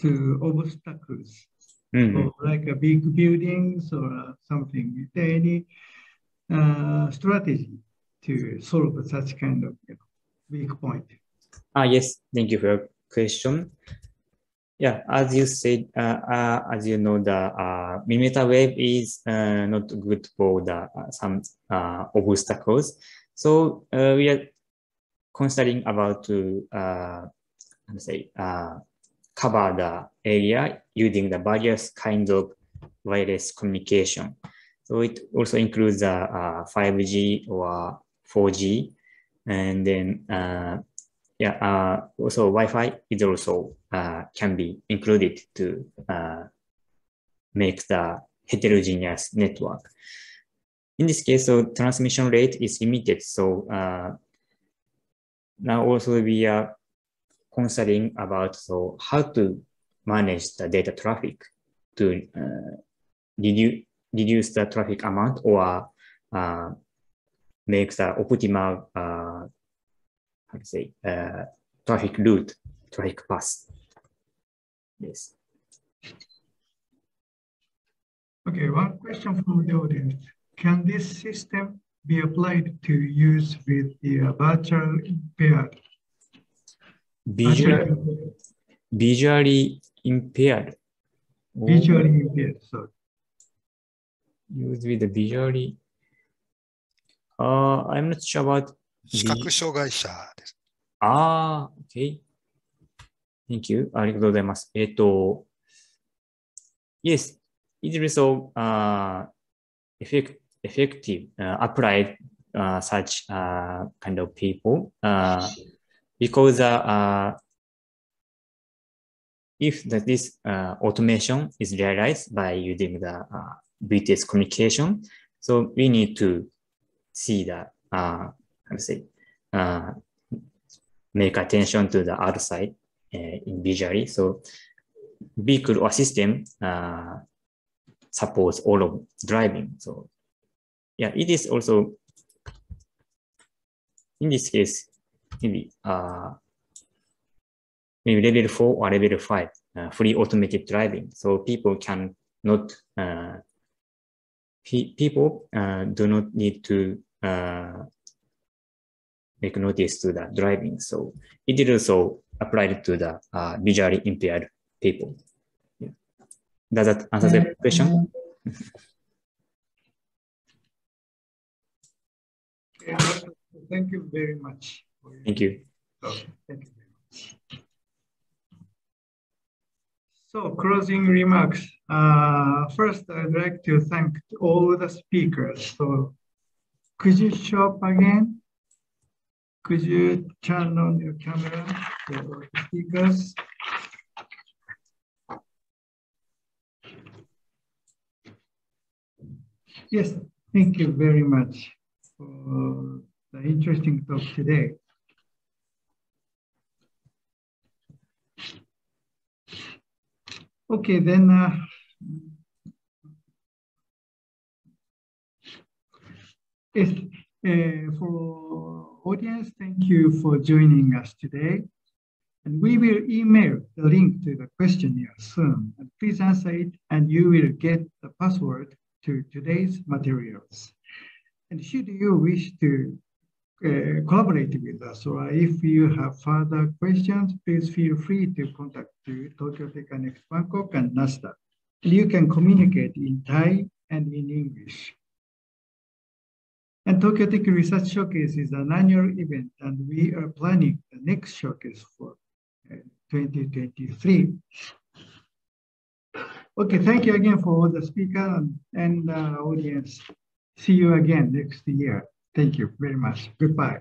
to obstacles, mm or like a big buildings or something. Is there any uh, strategy to solve such kind of you know, weak point? Ah, yes, thank you for your question. Yeah, as you said, uh, uh, as you know, the uh, millimeter wave is uh, not good for the uh, some uh, obstacles. So we are considering about to say cover the area using the various kinds of wireless communication. So it also includes the 5G or 4G, and then yeah, uh, also Wi-Fi is also uh, can be included to uh, make the heterogeneous network. In this case, so transmission rate is limited. So uh, now also we are considering about so how to manage the data traffic to uh, reduce reduce the traffic amount or uh, make the optimal how to say, uh, traffic route, traffic path. Yes. Okay, one question from the audience. Can this system be applied to use with the uh, virtual impaired? Visual, visually impaired. Visually oh. impaired, sorry. Use with the visually. Uh, I'm not sure about 視覚障害者です。ああ、OK。Thank you. ありがとうございます。えっ、ー、と、Yes, it is also uh, effect, effective, uh, applied uh, such uh, kind of people uh, because uh, if the, this uh, automation is realized by using the uh, BTS communication, so we need to see the uh, how to say, uh, make attention to the outside uh, in visually. So vehicle or system uh, supports all of driving. So yeah, it is also, in this case, maybe uh, maybe level four or level five, uh, fully automated driving. So people can not, uh, pe people uh, do not need to uh, make notice to the driving. So it is also applied to the uh, visually impaired people. Yeah. Does that answer the question? Thank you very much. Thank you. So closing remarks. Uh, first, I'd like to thank all the speakers. So could you show up again? Could you turn on your camera for the speakers? Yes, thank you very much for the interesting talk today. Okay, then uh, uh, for audience, thank you for joining us today. And we will email the link to the questionnaire soon. And please answer it and you will get the password to today's materials. And should you wish to uh, collaborate with us, or if you have further questions, please feel free to contact Tokyo Tech ANNEX Bangkok and NSTDA. And you can communicate in Thai and in English. And Tokyo Tech Research Showcase is an annual event, and we are planning the next showcase for uh, 2023. Okay, thank you again for all the speaker and, and uh, audience. See you again next year. Thank you very much. Goodbye.